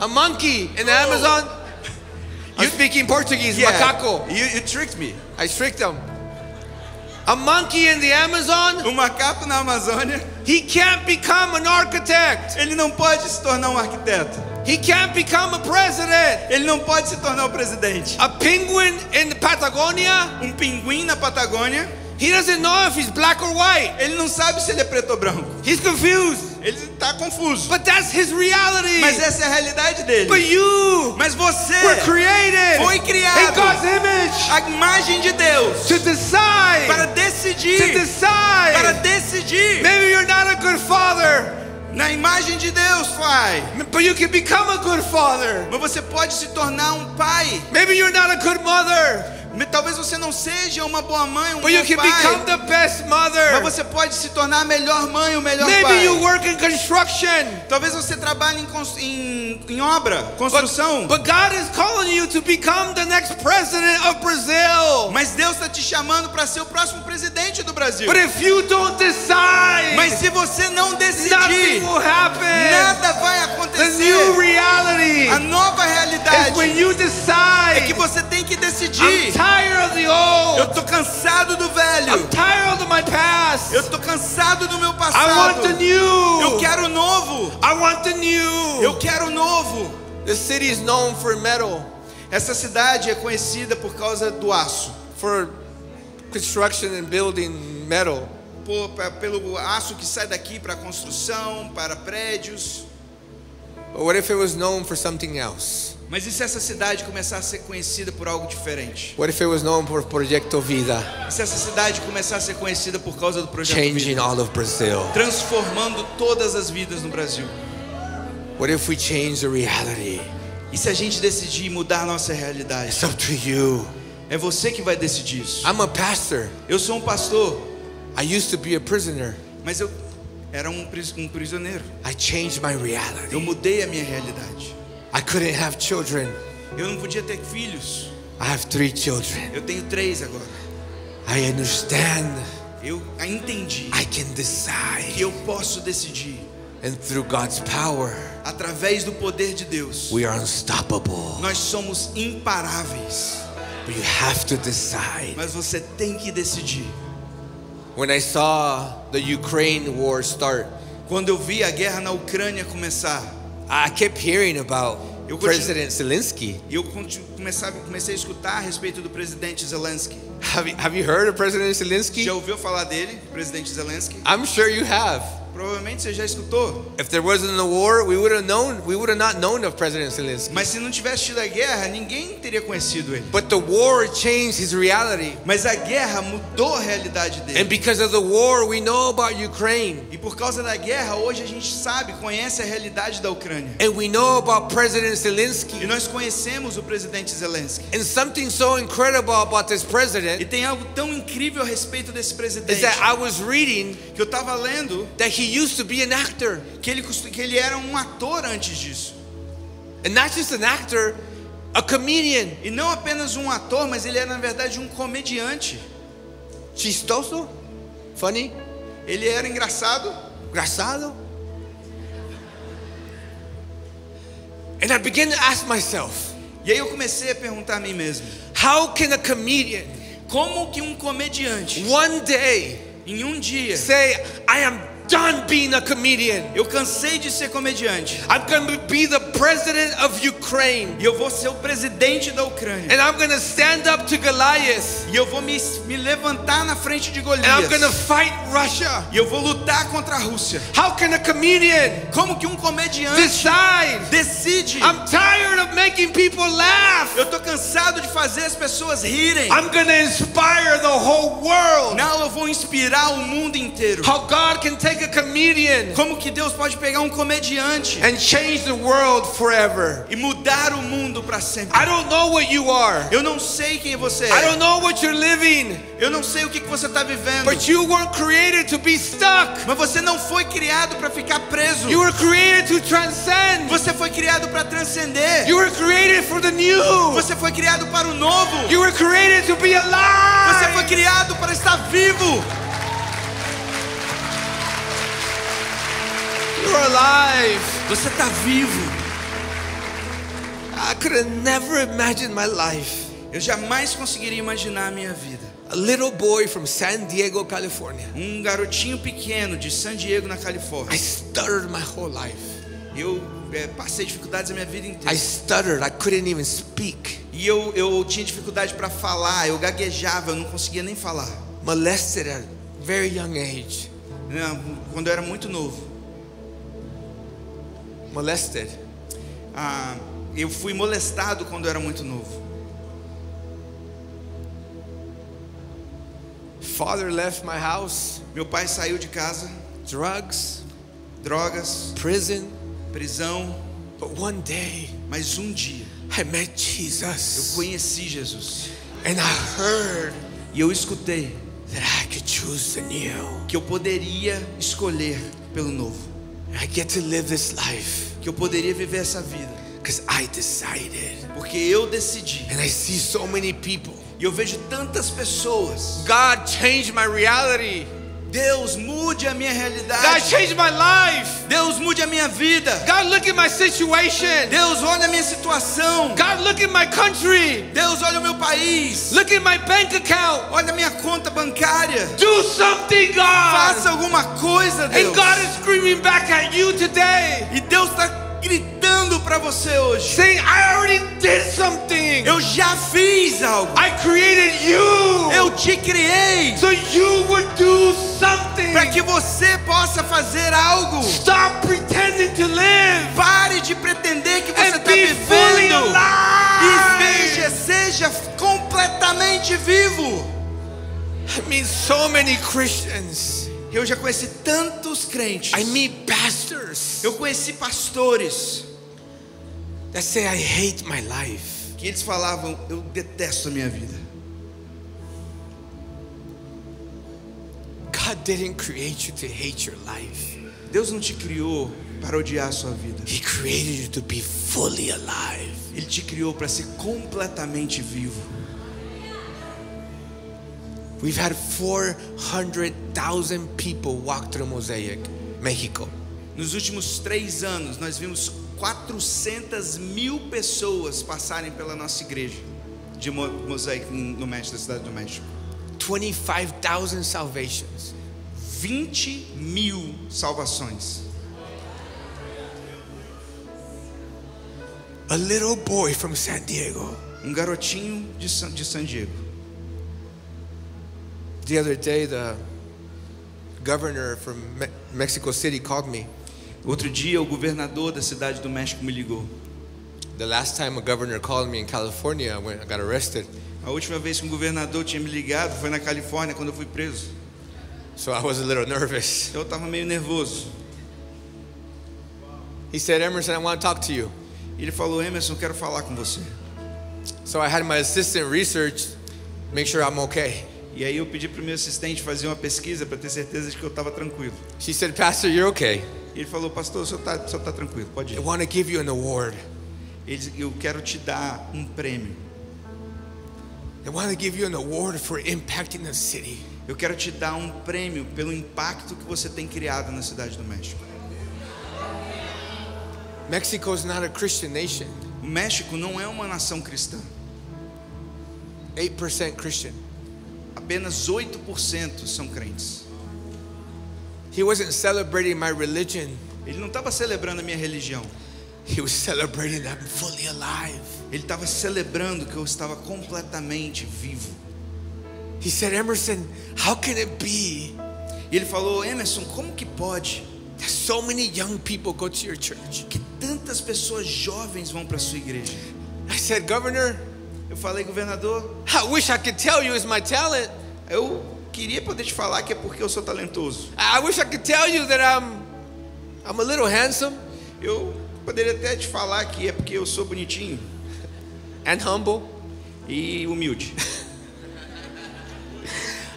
A monkey in the Amazon? I'm speaking Portuguese, macaco. You, you tricked me. I tricked them. A monkey in the Amazon? O macaco na Amazônia, He can't become an architect. ele não pode se tornar um arquiteto. He can't become a president. Ele não pode se tornar o presidente. A penguin in Patagonia? Um pinguim na Patagônia, He doesn't know if he's black or white. ele não sabe se ele é preto ou branco. He's confused. Ele está confuso. But that's his reality. Mas essa é a realidade But dele. you Mas você were created foi in criado God's image a imagem de Deus to decide. para To decidir. Para decide. decidir. Maybe you're not a good father, Na imagem de Deus, pai. but you can become a good father. Mas você pode se tornar um pai. Maybe you're not a good mother, Talvez você não seja uma boa mãe, um but you bom become pai. the best Mas você pode se tornar a melhor mãe, o melhor Maybe pai. you work in construction, Talvez você trabalhe em, em- em obra, construção. but God is calling you to become the next president of Brazil. Mas Deus está te chamando para ser o próximo presidente do Brasil. But if you don't decide, Mas se você não nothing decidir, will happen. nada vai The acontecer. new reality A nova realidade when you é que decide. você tem que decidir. Tired of the Eu old. tô cansado do I'm velho. tired of my past. Eu tô cansado do meu I want passado. the new. Eu quero o novo. I want the new. Eu quero o novo. The city is known for metal, Essa cidade é conhecida por causa do aço. for construction and building metal. Por- pelo aço que sai daqui para construção, para prédios. But what if it was known for something else? Mas e se essa cidade começar a ser conhecida por algo diferente? What if it was known for Proyecto Vida, E se essa cidade começar a ser conhecida por causa do projeto changing Vida? all of Brazil? transformando todas as vidas no Brasil? What if we change the reality? E se a gente decidir mudar nossa realidade? It's up to you. É você que vai decidir isso. I'm a pastor. Eu sou um pastor, I used to be a prisoner. mas eu era um, pris- prisioneiro. I changed my Eu reality. mudei a minha realidade. I couldn't have children. Eu não podia ter filhos. I have three children. Eu tenho três agora. I understand Eu entendi I can que decide. eu posso decidir And through God's power, através do poder de Deus. we are unstoppable. Nós somos imparáveis, But you have to decide. mas você tem que decidir. When I saw the Ukraine war start, Quando eu vi a guerra na Ucrânia começar, I kept hearing about Eu continuo- President Zelensky. eu comecei, comecei a escutar a respeito do presidente Zelensky. Have you, have you heard of President Zelensky? Já ouviu falar dele, presidente Zelensky? I'm sure you have. Provavelmente você já escutou. If there wasn't a war, we would have known. We would have not known of President Zelensky. Mas se não tivesse tido a guerra, ninguém teria conhecido ele. But the war changed his reality. Mas a guerra mudou a realidade And dele. because of the war, we know about Ukraine. E por causa da guerra, hoje a gente sabe, conhece a realidade da Ucrânia. And we know about President E Zelensky. nós conhecemos o presidente Zelensky. And something so incredible about this E president tem algo tão incrível a respeito desse is presidente that I was reading que eu estava lendo that he used to be an actor. que ele, que ele era um ator antes disso. And not just an actor, a comedian. E não apenas um ator, mas ele era na verdade um comediante. Chistoso? Funny? Ele era engraçado. Grasado? And I began to ask myself, E aí eu comecei a perguntar a mim mesmo: how can a comedian como que um comediante, one day em um dia, say, I am done being a comedian? eu cansei de ser comediante, I'm going to be the president of Ukraine. E eu vou ser o presidente da Ucrânia. And I'm going to stand up to Goliath. E eu vou me, me levantar na frente de And I'm going to Golias. fight Russia. E eu vou lutar contra a Rússia. How can a comedian Como que um comediante decide? decide? I'm tired of making people laugh. Eu tô cansado de fazer as pessoas rirem. I'm going to inspire the whole world. Não, eu vou inspirar o mundo inteiro. How God can take a comedian Como que Deus pode pegar um comediante and change the world forever. e mudar o mundo para sempre? I don't know what you are. Eu não sei quem você I é. don't know what you're living, Eu não sei o que que você está vivendo. but you weren't created to be stuck. Mas você não foi criado para ficar preso. You were created to transcend. Você foi criado para transcender. You were created for the new. Você foi criado para o novo. You were created to be Você foi alive. criado para estar vivo. You're alive. Você está vivo. I could have never imagined my life. Eu jamais conseguiria imaginar a minha vida. A little boy from San Diego, California. Um garotinho pequeno de San Diego, na I Califórnia. stuttered my whole life. Eu é, passei dificuldades a minha vida I inteira. stuttered. I couldn't even speak. E eu, eu tinha dificuldade para falar, eu gaguejava, eu não conseguia nem falar. Molested at a very young age. Né, Quando eu era muito novo. Molested. Ah, eu fui molestado quando eu era muito novo. Father left my house. Meu pai saiu de casa, Drugs, drogas, prison. prisão. But one day, Mas um dia I met eu Jesus. conheci Jesus. And I heard E eu escutei that I could choose the new. que eu poderia escolher pelo novo. I get to live this life Que eu poderia viver essa vida. because I decided. Porque eu decidi. And I see so many people. E eu vejo tantas pessoas. God changed my reality. Deus mude a minha God realidade. changed my life. Deus mude a minha vida. God, look at my situation. Deus olha a minha situação. God, look at my country. Deus olha o meu país. Look at my bank account. Olha a minha conta bancária. Do something, God. Faça alguma coisa, Deus. And God is screaming back at you today, E Deus está gritando para você hoje. saying, I already did something. Eu já fiz algo. I created te criei so you would do something. para que você possa fazer algo. Stop pretending to live Pare de pretender que você está vivendo. E veja, seja completamente vivo. I so many Christians. Eu já conheci tantos crentes. I meet pastors Eu conheci pastores that say, I hate my life. que eles falavam: Eu detesto a minha vida. God didn't create you to hate your life. Deus não te criou para odiar a sua vida. He created you to be fully alive. Ele te criou para ser completamente vivo. We've had 400,000 people walk through Mosaic, Mexico. Nos últimos três anos, nós vimos 400 mil pessoas passarem pela nossa igreja de Mo- Mosaico, no México, da cidade do México. 25,000 salvations. 20 mil salvações. A little boy from San Diego. Um garotinho de San, de San Diego. The other day, the governor from Me- Mexico City called me. Outro dia, o governador da cidade do México me ligou. The last time a governor called me in California when I got arrested, A última vez que um governador tinha me ligado foi na Califórnia, quando eu fui preso. So I was a little nervous. Eu estava meio nervoso. He said, Emerson, I want to talk to you. Ele falou: Emerson, quero falar com você. So I had my assistant research, make sure I'm okay. E aí eu pedi para o meu assistente fazer uma pesquisa para ter certeza de que eu estava tranquilo. She said, Pastor, you're okay. Ele falou: Pastor, o senhor está tá tranquilo, pode I ir. want to give you an award. Ele eu quero te dar um prêmio. I want to give you an award for impacting the city. Eu quero te dar um prêmio pelo impacto que você tem criado na cidade do México. Mexico is not a Christian nation. O México não é uma nação cristã. 8% Christian. Apenas 8% são crentes. He wasn't celebrating my religion. Ele não estava celebrando a minha religião. He was celebrating that I'm fully alive. Ele estava celebrando que eu estava completamente vivo. He said, Emerson, how can it be E ele falou: Emerson, como que pode that so many young people go to your church? que tantas pessoas jovens vão para sua igreja? I said, Governor, Eu falei, governador, I wish I could tell you it's my talent. eu queria poder te falar que é porque eu sou talentoso. I wish I could tell you that I'm I'm a little handsome Eu poderia até te falar que é porque eu sou bonitinho and humble. e humilde.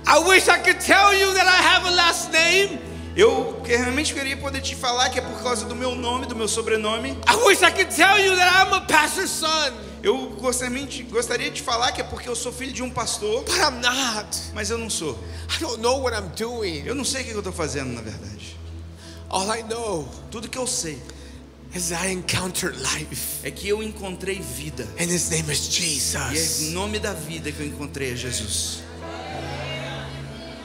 I wish I could tell you that I have a last name. Eu realmente queria poder te falar que é por causa do meu nome, do meu sobrenome. I wish I could tell you that I'm a pastor's son, Eu gostaria, gostaria de falar que é porque eu sou filho de um pastor, but I'm not. mas eu não sou. I don't know what I'm doing. Eu não sei o que eu estou fazendo, na verdade. All I know Tudo que eu sei is that I encountered life, é que eu encontrei vida. and His name is E é Jesus. em nome da vida que eu encontrei a Jesus.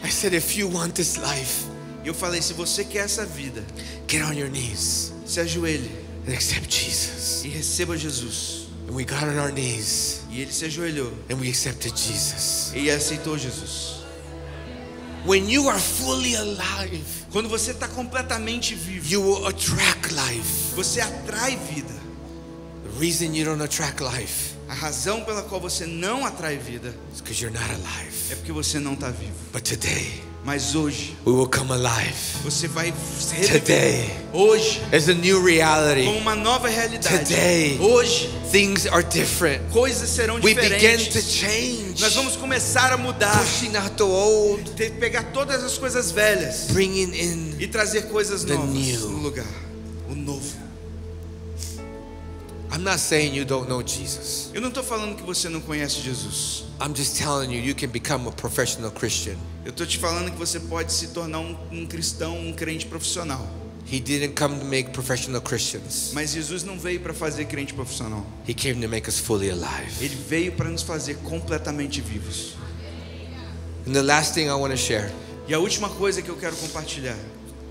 I said, if you want this life, eu falei: se você quer essa vida, get on your knees se ajoelhe and accept Jesus. e receba Jesus. And we got on our knees E ele se ajoelhou and we accepted Jesus. e aceitou Jesus. When you are fully alive, Quando você está completamente vivo, you will attract life. você atrai vida. The reason you don't attract life A razão pela qual você não atrai vida is because you're not alive. é porque você não está vivo. But today, Mas hoje, we will come alive. você vai se reviver. Today Hoje, is a new com reality. uma nova realidade. Today. Hoje, Things are different. coisas serão We begin to diferentes. change, Nós vamos começar a mudar, pushing out the old, ter, pegar todas as coisas velhas bringing in. e trazer coisas novas new. no lugar. O novo. I'm not saying you don't know Jesus. Eu não estou falando que você não conhece Jesus. I'm just telling you, you can become a professional Christian. Eu estou te falando que você pode se tornar um, um cristão, um crente profissional. He didn't come to make professional Christians. Mas Jesus não veio para fazer crente profissional. He came to make us fully alive. Ele veio para nos fazer completamente vivos. And the last thing I want to share, E a última coisa que eu quero compartilhar.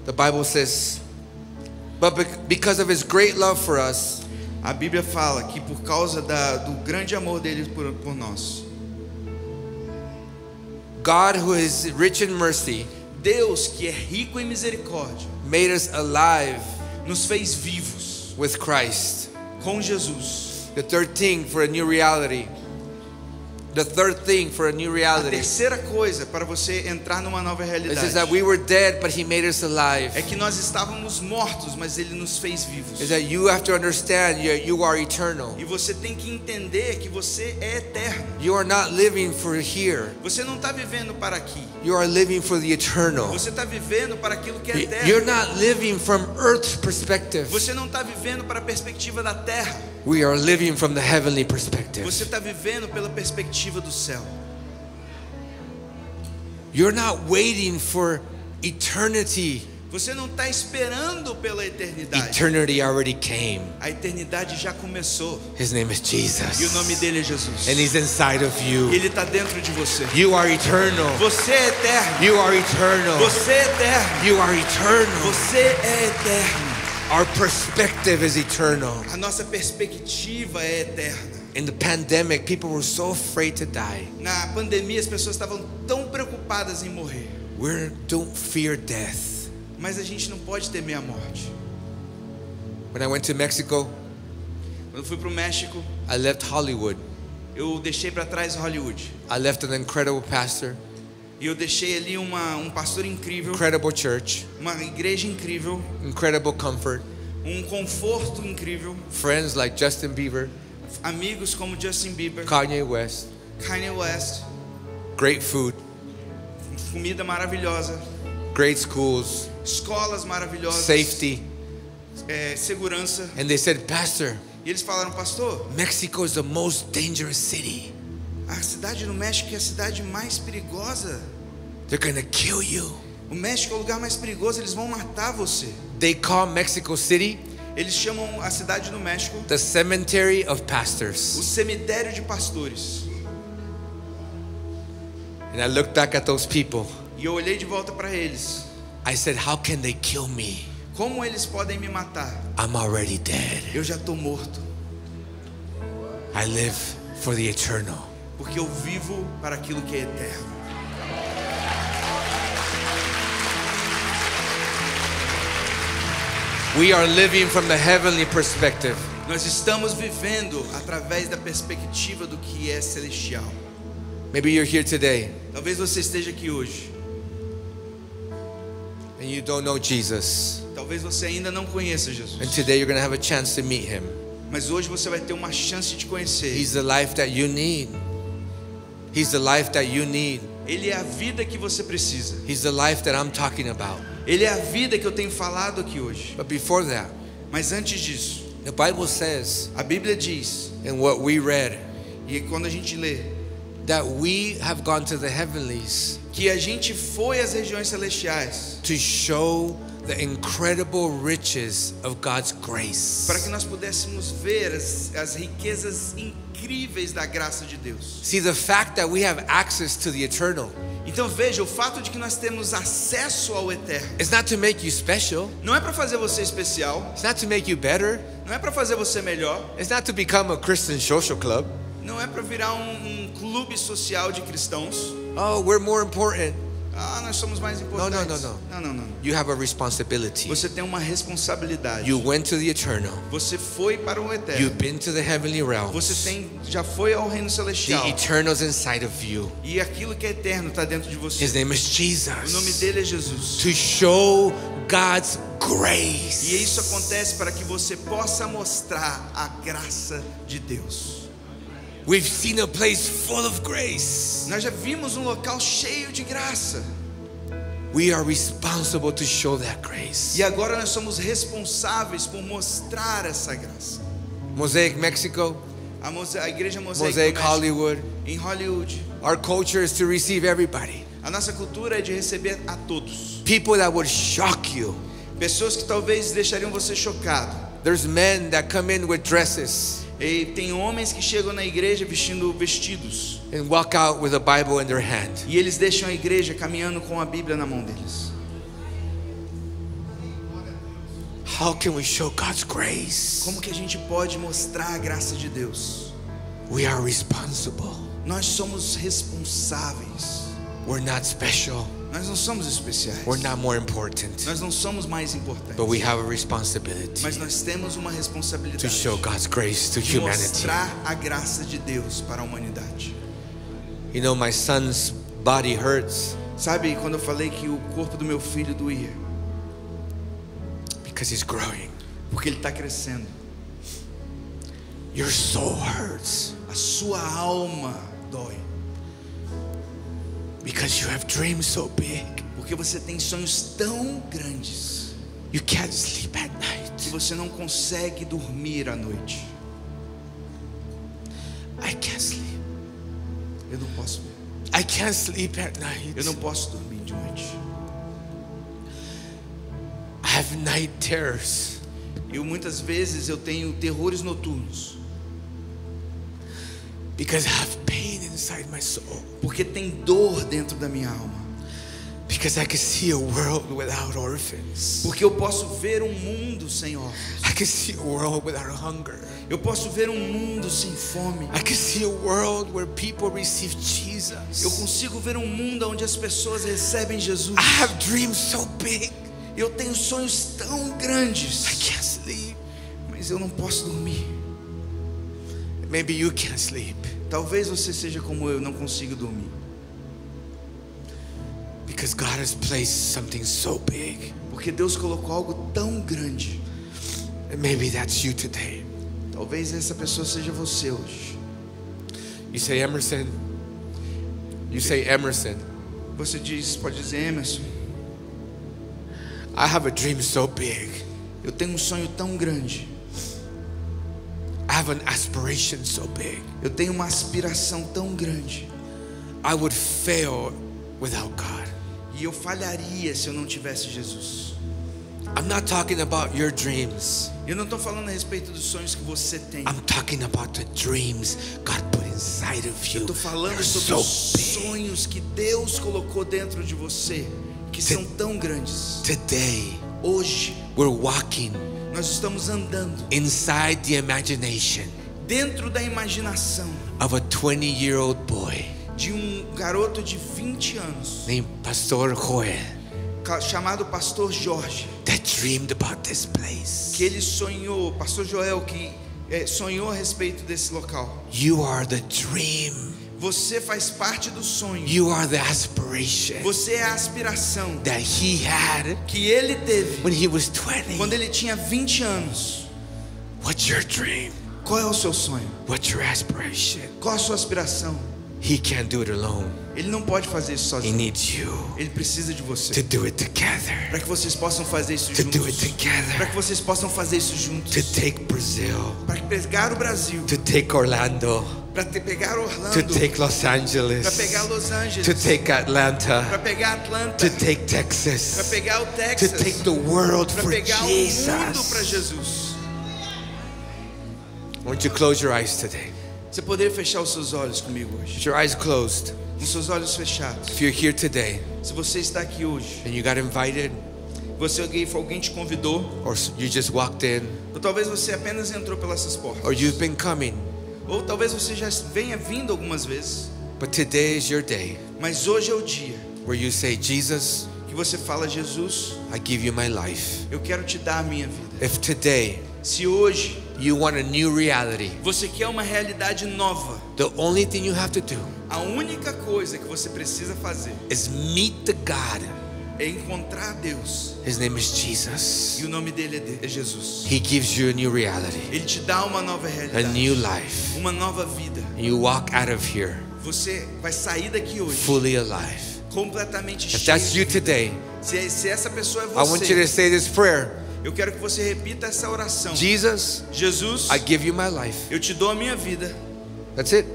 the Bible says, but bec- because of his great love for us, A Bíblia fala que por causa da, do grande amor dele por, por nós, God, who is rich in mercy, Deus, que é rico em misericórdia, made us alive nos fez vivos with Christ. com Jesus. The third thing for a new reality. The third thing for a new A reality terceira coisa para você entrar numa nova is realidade that we were dead, but He made us alive. é que nós estávamos mortos, mas ele nos fez vivos. Is that you have to understand you, you are eternal. E você tem que entender que você é eterno. You are not living for here. Você não está vivendo para aqui. You are living for the eternal. Você está vivendo para aquilo que é You're eterno. not living from earth's perspective. Você não está vivendo para a perspectiva da terra. We are living from the heavenly perspective. Você está vivendo pela perspectiva do céu. You're not waiting for eternity. Você não está esperando pela eternidade. Eternity already came. A eternidade já começou. His name is E o Jesus. nome dele é Jesus. And He's inside of you. Ele está dentro de você. You are eternal. Você é eterno. You are eternal. Você é eterno. You are eternal. Você é eterno. Our perspective is eternal. A nossa perspectiva é eterna. In the pandemic, people were so afraid to die. Na pandemia, as pessoas estavam tão preocupadas em morrer. We don't fear death. Mas a gente não pode temer a morte. When I went to Mexico, Quando eu fui para o México, I left Hollywood. eu deixei para trás Hollywood. I left an incredible pastor, E eu deixei ali uma, um pastor incrível, incredible church, uma igreja incrível, incredible comfort, um conforto incrível, friends like Justin Bieber, amigos como Justin Bieber, Kanye West, Kanye West, great food, comida maravilhosa, great schools, escolas maravilhosas, safety. é, segurança. And they said, Pastor, E eles falaram, pastor, Mexico is the most dangerous city. A cidade no México é a cidade mais perigosa. They're gonna kill you. O México é o lugar mais perigoso, eles vão matar você. They call Mexico City Eles chamam a cidade do México the cemetery of o pastors. cemitério de pastores. And I looked back at those people. E eu olhei de volta para eles. I said, How can they kill me? Como eles podem me matar? I'm already dead. Eu já estou morto, I live for the eternal. Porque eu vivo para aquilo que é eterno. We are living from the heavenly perspective. Nós estamos vivendo através da perspectiva do que é celestial. Maybe you're here today Talvez você esteja aqui hoje. and you don't know Jesus. Talvez você ainda não conheça And Jesus. today you're going to have a chance to meet him. Mas hoje você vai ter uma chance de conhecer. He's the life that you need. He's the life that you need. Ele é a vida que você precisa. He's the life that I'm talking about. Ele é a vida que eu tenho falado aqui hoje. But before that, Mas antes disso, the Bible says a Bíblia diz, in what we read e quando a gente lê, that we have gone to the heavenlies que a gente foi às regiões celestiais to show the incredible riches of God's grace. para que nós pudéssemos ver as, as riquezas incríveis da graça de Deus. See, the fact that we have access to the eternal Então veja, o fato de que nós temos acesso ao eterno is not to make you special, não é para fazer você especial, it's not to make you better, não é para fazer você melhor, it's not to become a Christian social club. não é para virar um, um clube social de cristãos. Oh, we're more important. Ah, nós somos mais importantes. não, não. Não, não, não. You have a responsibility. Você tem uma responsabilidade. You went to the eternal. Você foi para o eterno. You've been to the heavenly Você realms. tem, já foi ao reino The celestial. eternal's inside of you. E aquilo que é eterno está dentro de você. His name is O nome Jesus. dele é Jesus. To show God's E isso grace. acontece para que você possa mostrar a graça de Deus. We've seen a place full of grace. Nós já vimos um local cheio de graça. We are responsible to show that grace. E agora nós somos responsáveis por mostrar essa graça. Mosaic Mexico, A, Mose- a igreja Mosaic México, Hollywood. em Hollywood. Our culture is to receive everybody. A nossa cultura é de receber a todos. People that would shock you. Pessoas que talvez deixariam você chocado. There's men that come in with dresses E tem homens que chegam na igreja vestindo vestidos. and walk out with a Bible in their hand. E eles deixam a igreja caminhando com a Bíblia na mão deles. How can we show God's grace? Como que a gente pode mostrar a graça de Deus? We are responsible. Nós somos responsáveis. We're not special. Nós não somos especiais. We're not more important. Nós não somos mais importantes. But we have a responsibility Mas nós temos uma to responsabilidade show God's grace to de humanity. mostrar a graça de Deus para a humanidade. You know, my son's body hurts Sabe quando eu falei que o corpo do meu filho doía? because he's growing. Porque ele está crescendo. Your soul hurts A sua alma dói. Because you have dreams so big. Porque você tem sonhos tão grandes You can't sleep at que night. você não consegue dormir à noite. I can't sleep. Eu não posso. I can't sleep at night. Eu não posso dormir de noite. I have night terrors Eu muitas vezes eu tenho terrores noturnos, because I have pain inside my soul. porque tem dor dentro da minha alma. Because I can see a world without orphans. Porque eu posso ver um mundo sem órfãos. I can see a world without hunger. Eu posso ver um mundo sem fome. I can see a world where people receive Eu Jesus. consigo ver um mundo onde as pessoas recebem Jesus. I have dreams so big. Eu tenho sonhos tão I grandes, can't sleep. mas eu não posso dormir. Maybe you can't sleep Talvez você seja como eu, não consiga dormir. because God has placed something so big. Porque Deus colocou algo tão grande. And maybe that's you today. Talvez essa pessoa seja você hoje. You say, Emerson. You say, Emerson, Você diz, pode dizer, Emerson, I have a dream so big. eu tenho um sonho tão grande. I have an aspiration so big. Eu tenho uma aspiração tão grande. I would fail without God. E eu falharia se eu não tivesse Jesus. I'm not talking about your dreams. Eu não estou falando a respeito dos sonhos que você tem. I'm talking about the dreams God put inside of Eu you. estou falando They're sobre so os sonhos que Deus colocou dentro de você, que Sim. são tão grandes. Today, Hoje, We're walking Nós estamos andando inside the imagination dentro da imaginação of a 20 year old boy de um garoto de 20 anos named Pastor Joel chamado Pastor Jorge, that dreamed about this place. que ele sonhou, Pastor Joel, que eh, sonhou a respeito desse local. You are the dream, Você faz parte do sonho. you are the aspiration Você é a aspiração that he had que ele teve when he was 20. quando ele tinha 20 anos. What's your dream? Qual é o seu sonho? What's your aspiration? Qual a sua aspiração? He can't do it alone. Ele não pode fazer isso He sozinho. needs you Ele precisa de você. to do it together. Para que vocês possam fazer isso To do it juntos. Para together. que vocês possam fazer isso To juntos. take Brazil. Para pegar o Brasil. To take Orlando. Para pegar To Orlando. take Los Para Angeles. pegar Los To Angeles. take Para Atlanta. pegar Atlanta. To take Para Texas. pegar o To Texas. take the world Para pegar o mundo para Jesus. Jesus. Won't you close your eyes today? Você poderia fechar os seus olhos comigo hoje? With your eyes closed. Com seus olhos fechados. If you're here today Se você está aqui hoje, and you got invited, você alguém, alguém te convidou, or you just walked in, ou talvez você apenas entrou pelas portas, or you've been coming, ou talvez você já venha vindo algumas vezes, but today is your day mas hoje é o dia where you say, Jesus, que você fala Jesus, I give you my life. eu quero te dar a minha vida. If today Se hoje you want a new reality, você quer uma realidade nova, the only thing you have to do a única coisa que você precisa fazer is meet the God. É encontrar Deus. His name is Jesus. E o nome dele é é Jesus. He gives you a new reality, Ele te dá uma nova a realidade, new life. uma nova vida. You walk out of here Você vai sair daqui hoje fully alive. completamente If cheio. that's you today, Se, se essa pessoa é I want you to você, say this prayer eu quero que você repita essa oração. Jesus, Jesus, I give you my life. eu te dou a minha vida. That's it.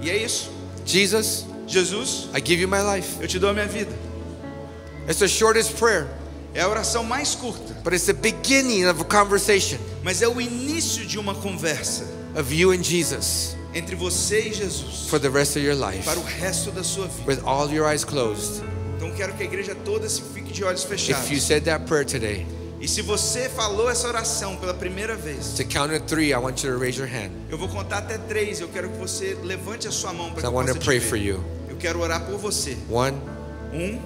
E é isso. Jesus, Jesus, I give you my life. eu te dou a minha vida. It's the shortest prayer, É a oração mais curta, but it's the beginning of a conversation mas é o início de uma conversa of you and Jesus entre você e Jesus for the rest of your life para o resto da sua vida. with all your eyes closed. Então quero que a igreja toda se fique de olhos fechados. If you said that prayer today, E se você falou essa oração pela primeira vez, to count of three, I want you to raise your hand. eu vou contar até três. Eu quero que você levante a sua mão para que I eu want possa to te pray ver. for you. Eu quero orar por você. One, Um,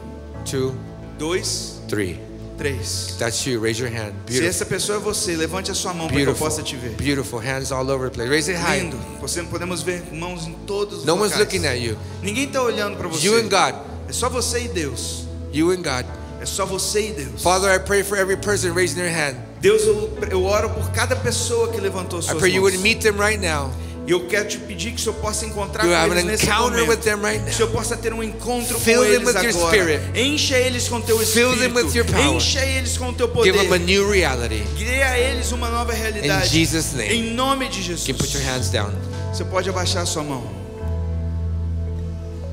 two, dois, three. três. That's you. Raise your hand. Se Beautiful. essa pessoa é você, levante a sua mão para que eu possa te ver. Beautiful. Hands all over the place. Raise it high. Lindo. Você podemos ver mãos em todos os No one's locais. looking at you. Ninguém está olhando para você. You and God. É só você e Deus. You and God. É só você e Deus. Father, I pray for every person raising their hand. Deus, eu, eu oro por cada pessoa que levantou I suas pray you would mãos. meet them right now. E eu quero te pedir que o Senhor possa encontrar You com eles nesse momento. right Que o. Senhor possa ter um encontro Fill com eles agora. Encha eles com teu espírito. Encha eles com teu Give poder. them a new reality. Dê a eles uma nova realidade. In Jesus' name. Em nome de Jesus. You put your hands down. Você pode abaixar a sua mão.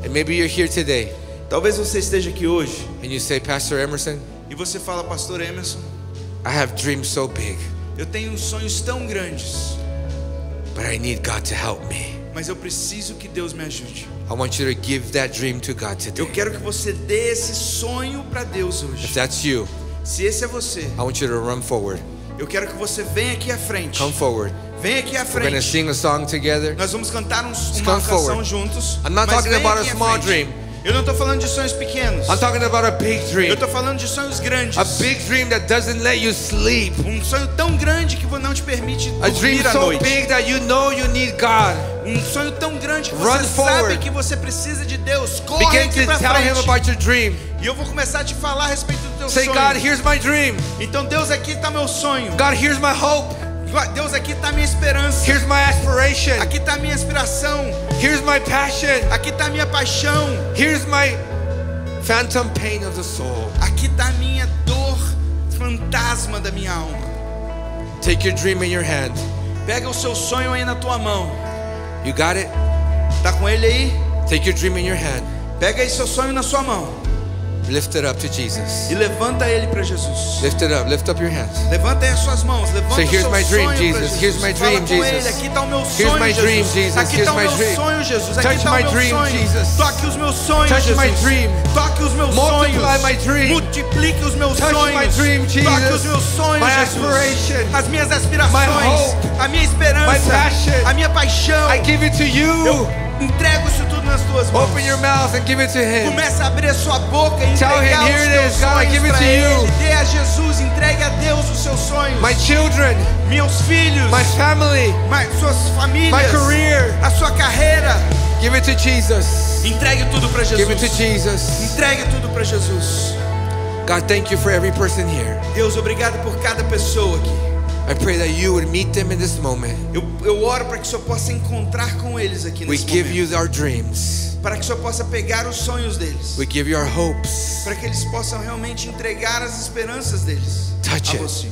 And maybe you're here today Talvez você esteja aqui hoje and you say, Pastor Emerson, e você fala, Pastor Emerson, I have dreams so big, eu tenho sonhos tão grandes, but I need God to help me. mas eu preciso que Deus me ajude. I want you to give that dream to God Eu today. quero que você dê esse sonho para Deus If hoje. that's you, Se esse é você, I want you to run forward. eu quero que você venha aqui à frente. Come forward. Vem aqui à We're frente. sing a song together. Nós vamos cantar um, uma come canção forward. juntos. I'm not talking about a small dream. Eu não estou falando de sonhos pequenos. I'm talking about a big Eu dream. estou falando de sonhos grandes. A big dream that doesn't let you sleep. Um sonho tão grande que não te permite A dream dormir à so noite. big that you know you need God. Um sonho tão grande que Run você sabe forward. que você precisa de Deus. Corre Begin aqui to pra tell Him frente. about your dream. E eu vou começar a te falar a respeito do teu Say, sonho. God, here's my dream. Então Deus aqui está meu sonho. God, here's my hope. Deus aqui está minha esperança. Here's my aspiration. Aqui está minha aspiração. Here's my passion. Aqui está minha paixão. Here's my phantom pain of the soul. Aqui está a minha dor fantasma da minha alma. Take your dream in your hand. Pega o seu sonho aí na tua mão. You got it? Tá com ele aí? Take your dream in your hand. Pega aí seu sonho na sua mão. Lift it up to Jesus. e levanta ele para Jesus. Lift it up. Lift up your hands. Levanta aí as suas mãos, levanta Say, "Here's my dream, Jesus. Here's my Fala dream, Jesus. aqui está o meu Here's sonho, my Jesus. dream, Jesus. Aqui Here's está o my meu sonho, Jesus. Aqui está o my meu sonho. Jesus. Toque os meus sonhos, Touch Jesus. my dream. Toque os meus Multiply sonhos. my dream. Multiplique os meus Touch sonhos. my dream, Jesus. Toque os meus sonhos, My Jesus. aspiration. As minhas aspirações, My hope. a minha esperança, My passion. a minha paixão. I give it to you. Eu entrego isso tudo nas tuas mãos. Open your mouth and give it to Him. Comece a abrir a sua boca e Tell entregar him, os "Here it teus sonhos give it Ele. you." Dê a Jesus, entregue a Deus os seus sonhos. My children, Meus filhos, my family, ma- suas famílias, my career. a sua carreira. Give it to Jesus. Entregue tudo para Jesus. Give it to Jesus. Entregue tudo para Jesus. God, thank you for every person here. Deus, obrigado por cada pessoa aqui. I pray that you would meet them in this moment. Eu, eu oro para que o Senhor possa encontrar com eles aqui We nesse give momento. you our dreams. Para que o Senhor possa pegar os sonhos deles. We give you our hopes. Para que eles possam realmente entregar as esperanças deles Touch a it. você.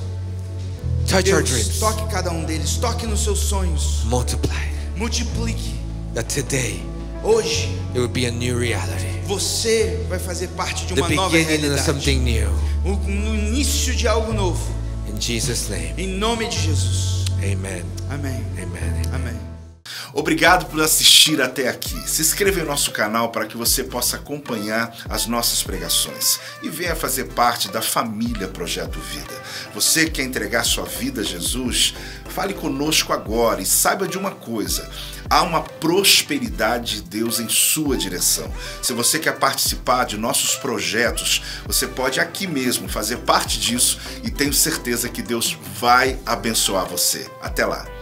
Touch our Deus, dreams. toque cada um deles. Toque nos seus sonhos. Multiply. Multiplique. That today Hoje, it would be a new reality. você vai fazer parte de The uma nova beginning of realidade. something new. O- No início de algo novo. In Jesus' name. Em nome de Jesus. Amen. Amém. Amen. Amém. Obrigado por assistir até aqui. Se inscreva em nosso canal para que você possa acompanhar as nossas pregações e venha fazer parte da família Projeto Vida. Você que quer entregar sua vida a Jesus, fale conosco agora e saiba de uma coisa: há uma prosperidade de Deus em sua direção. Se você quer participar de nossos projetos, você pode aqui mesmo fazer parte disso e tenho certeza que Deus vai abençoar você. Até lá.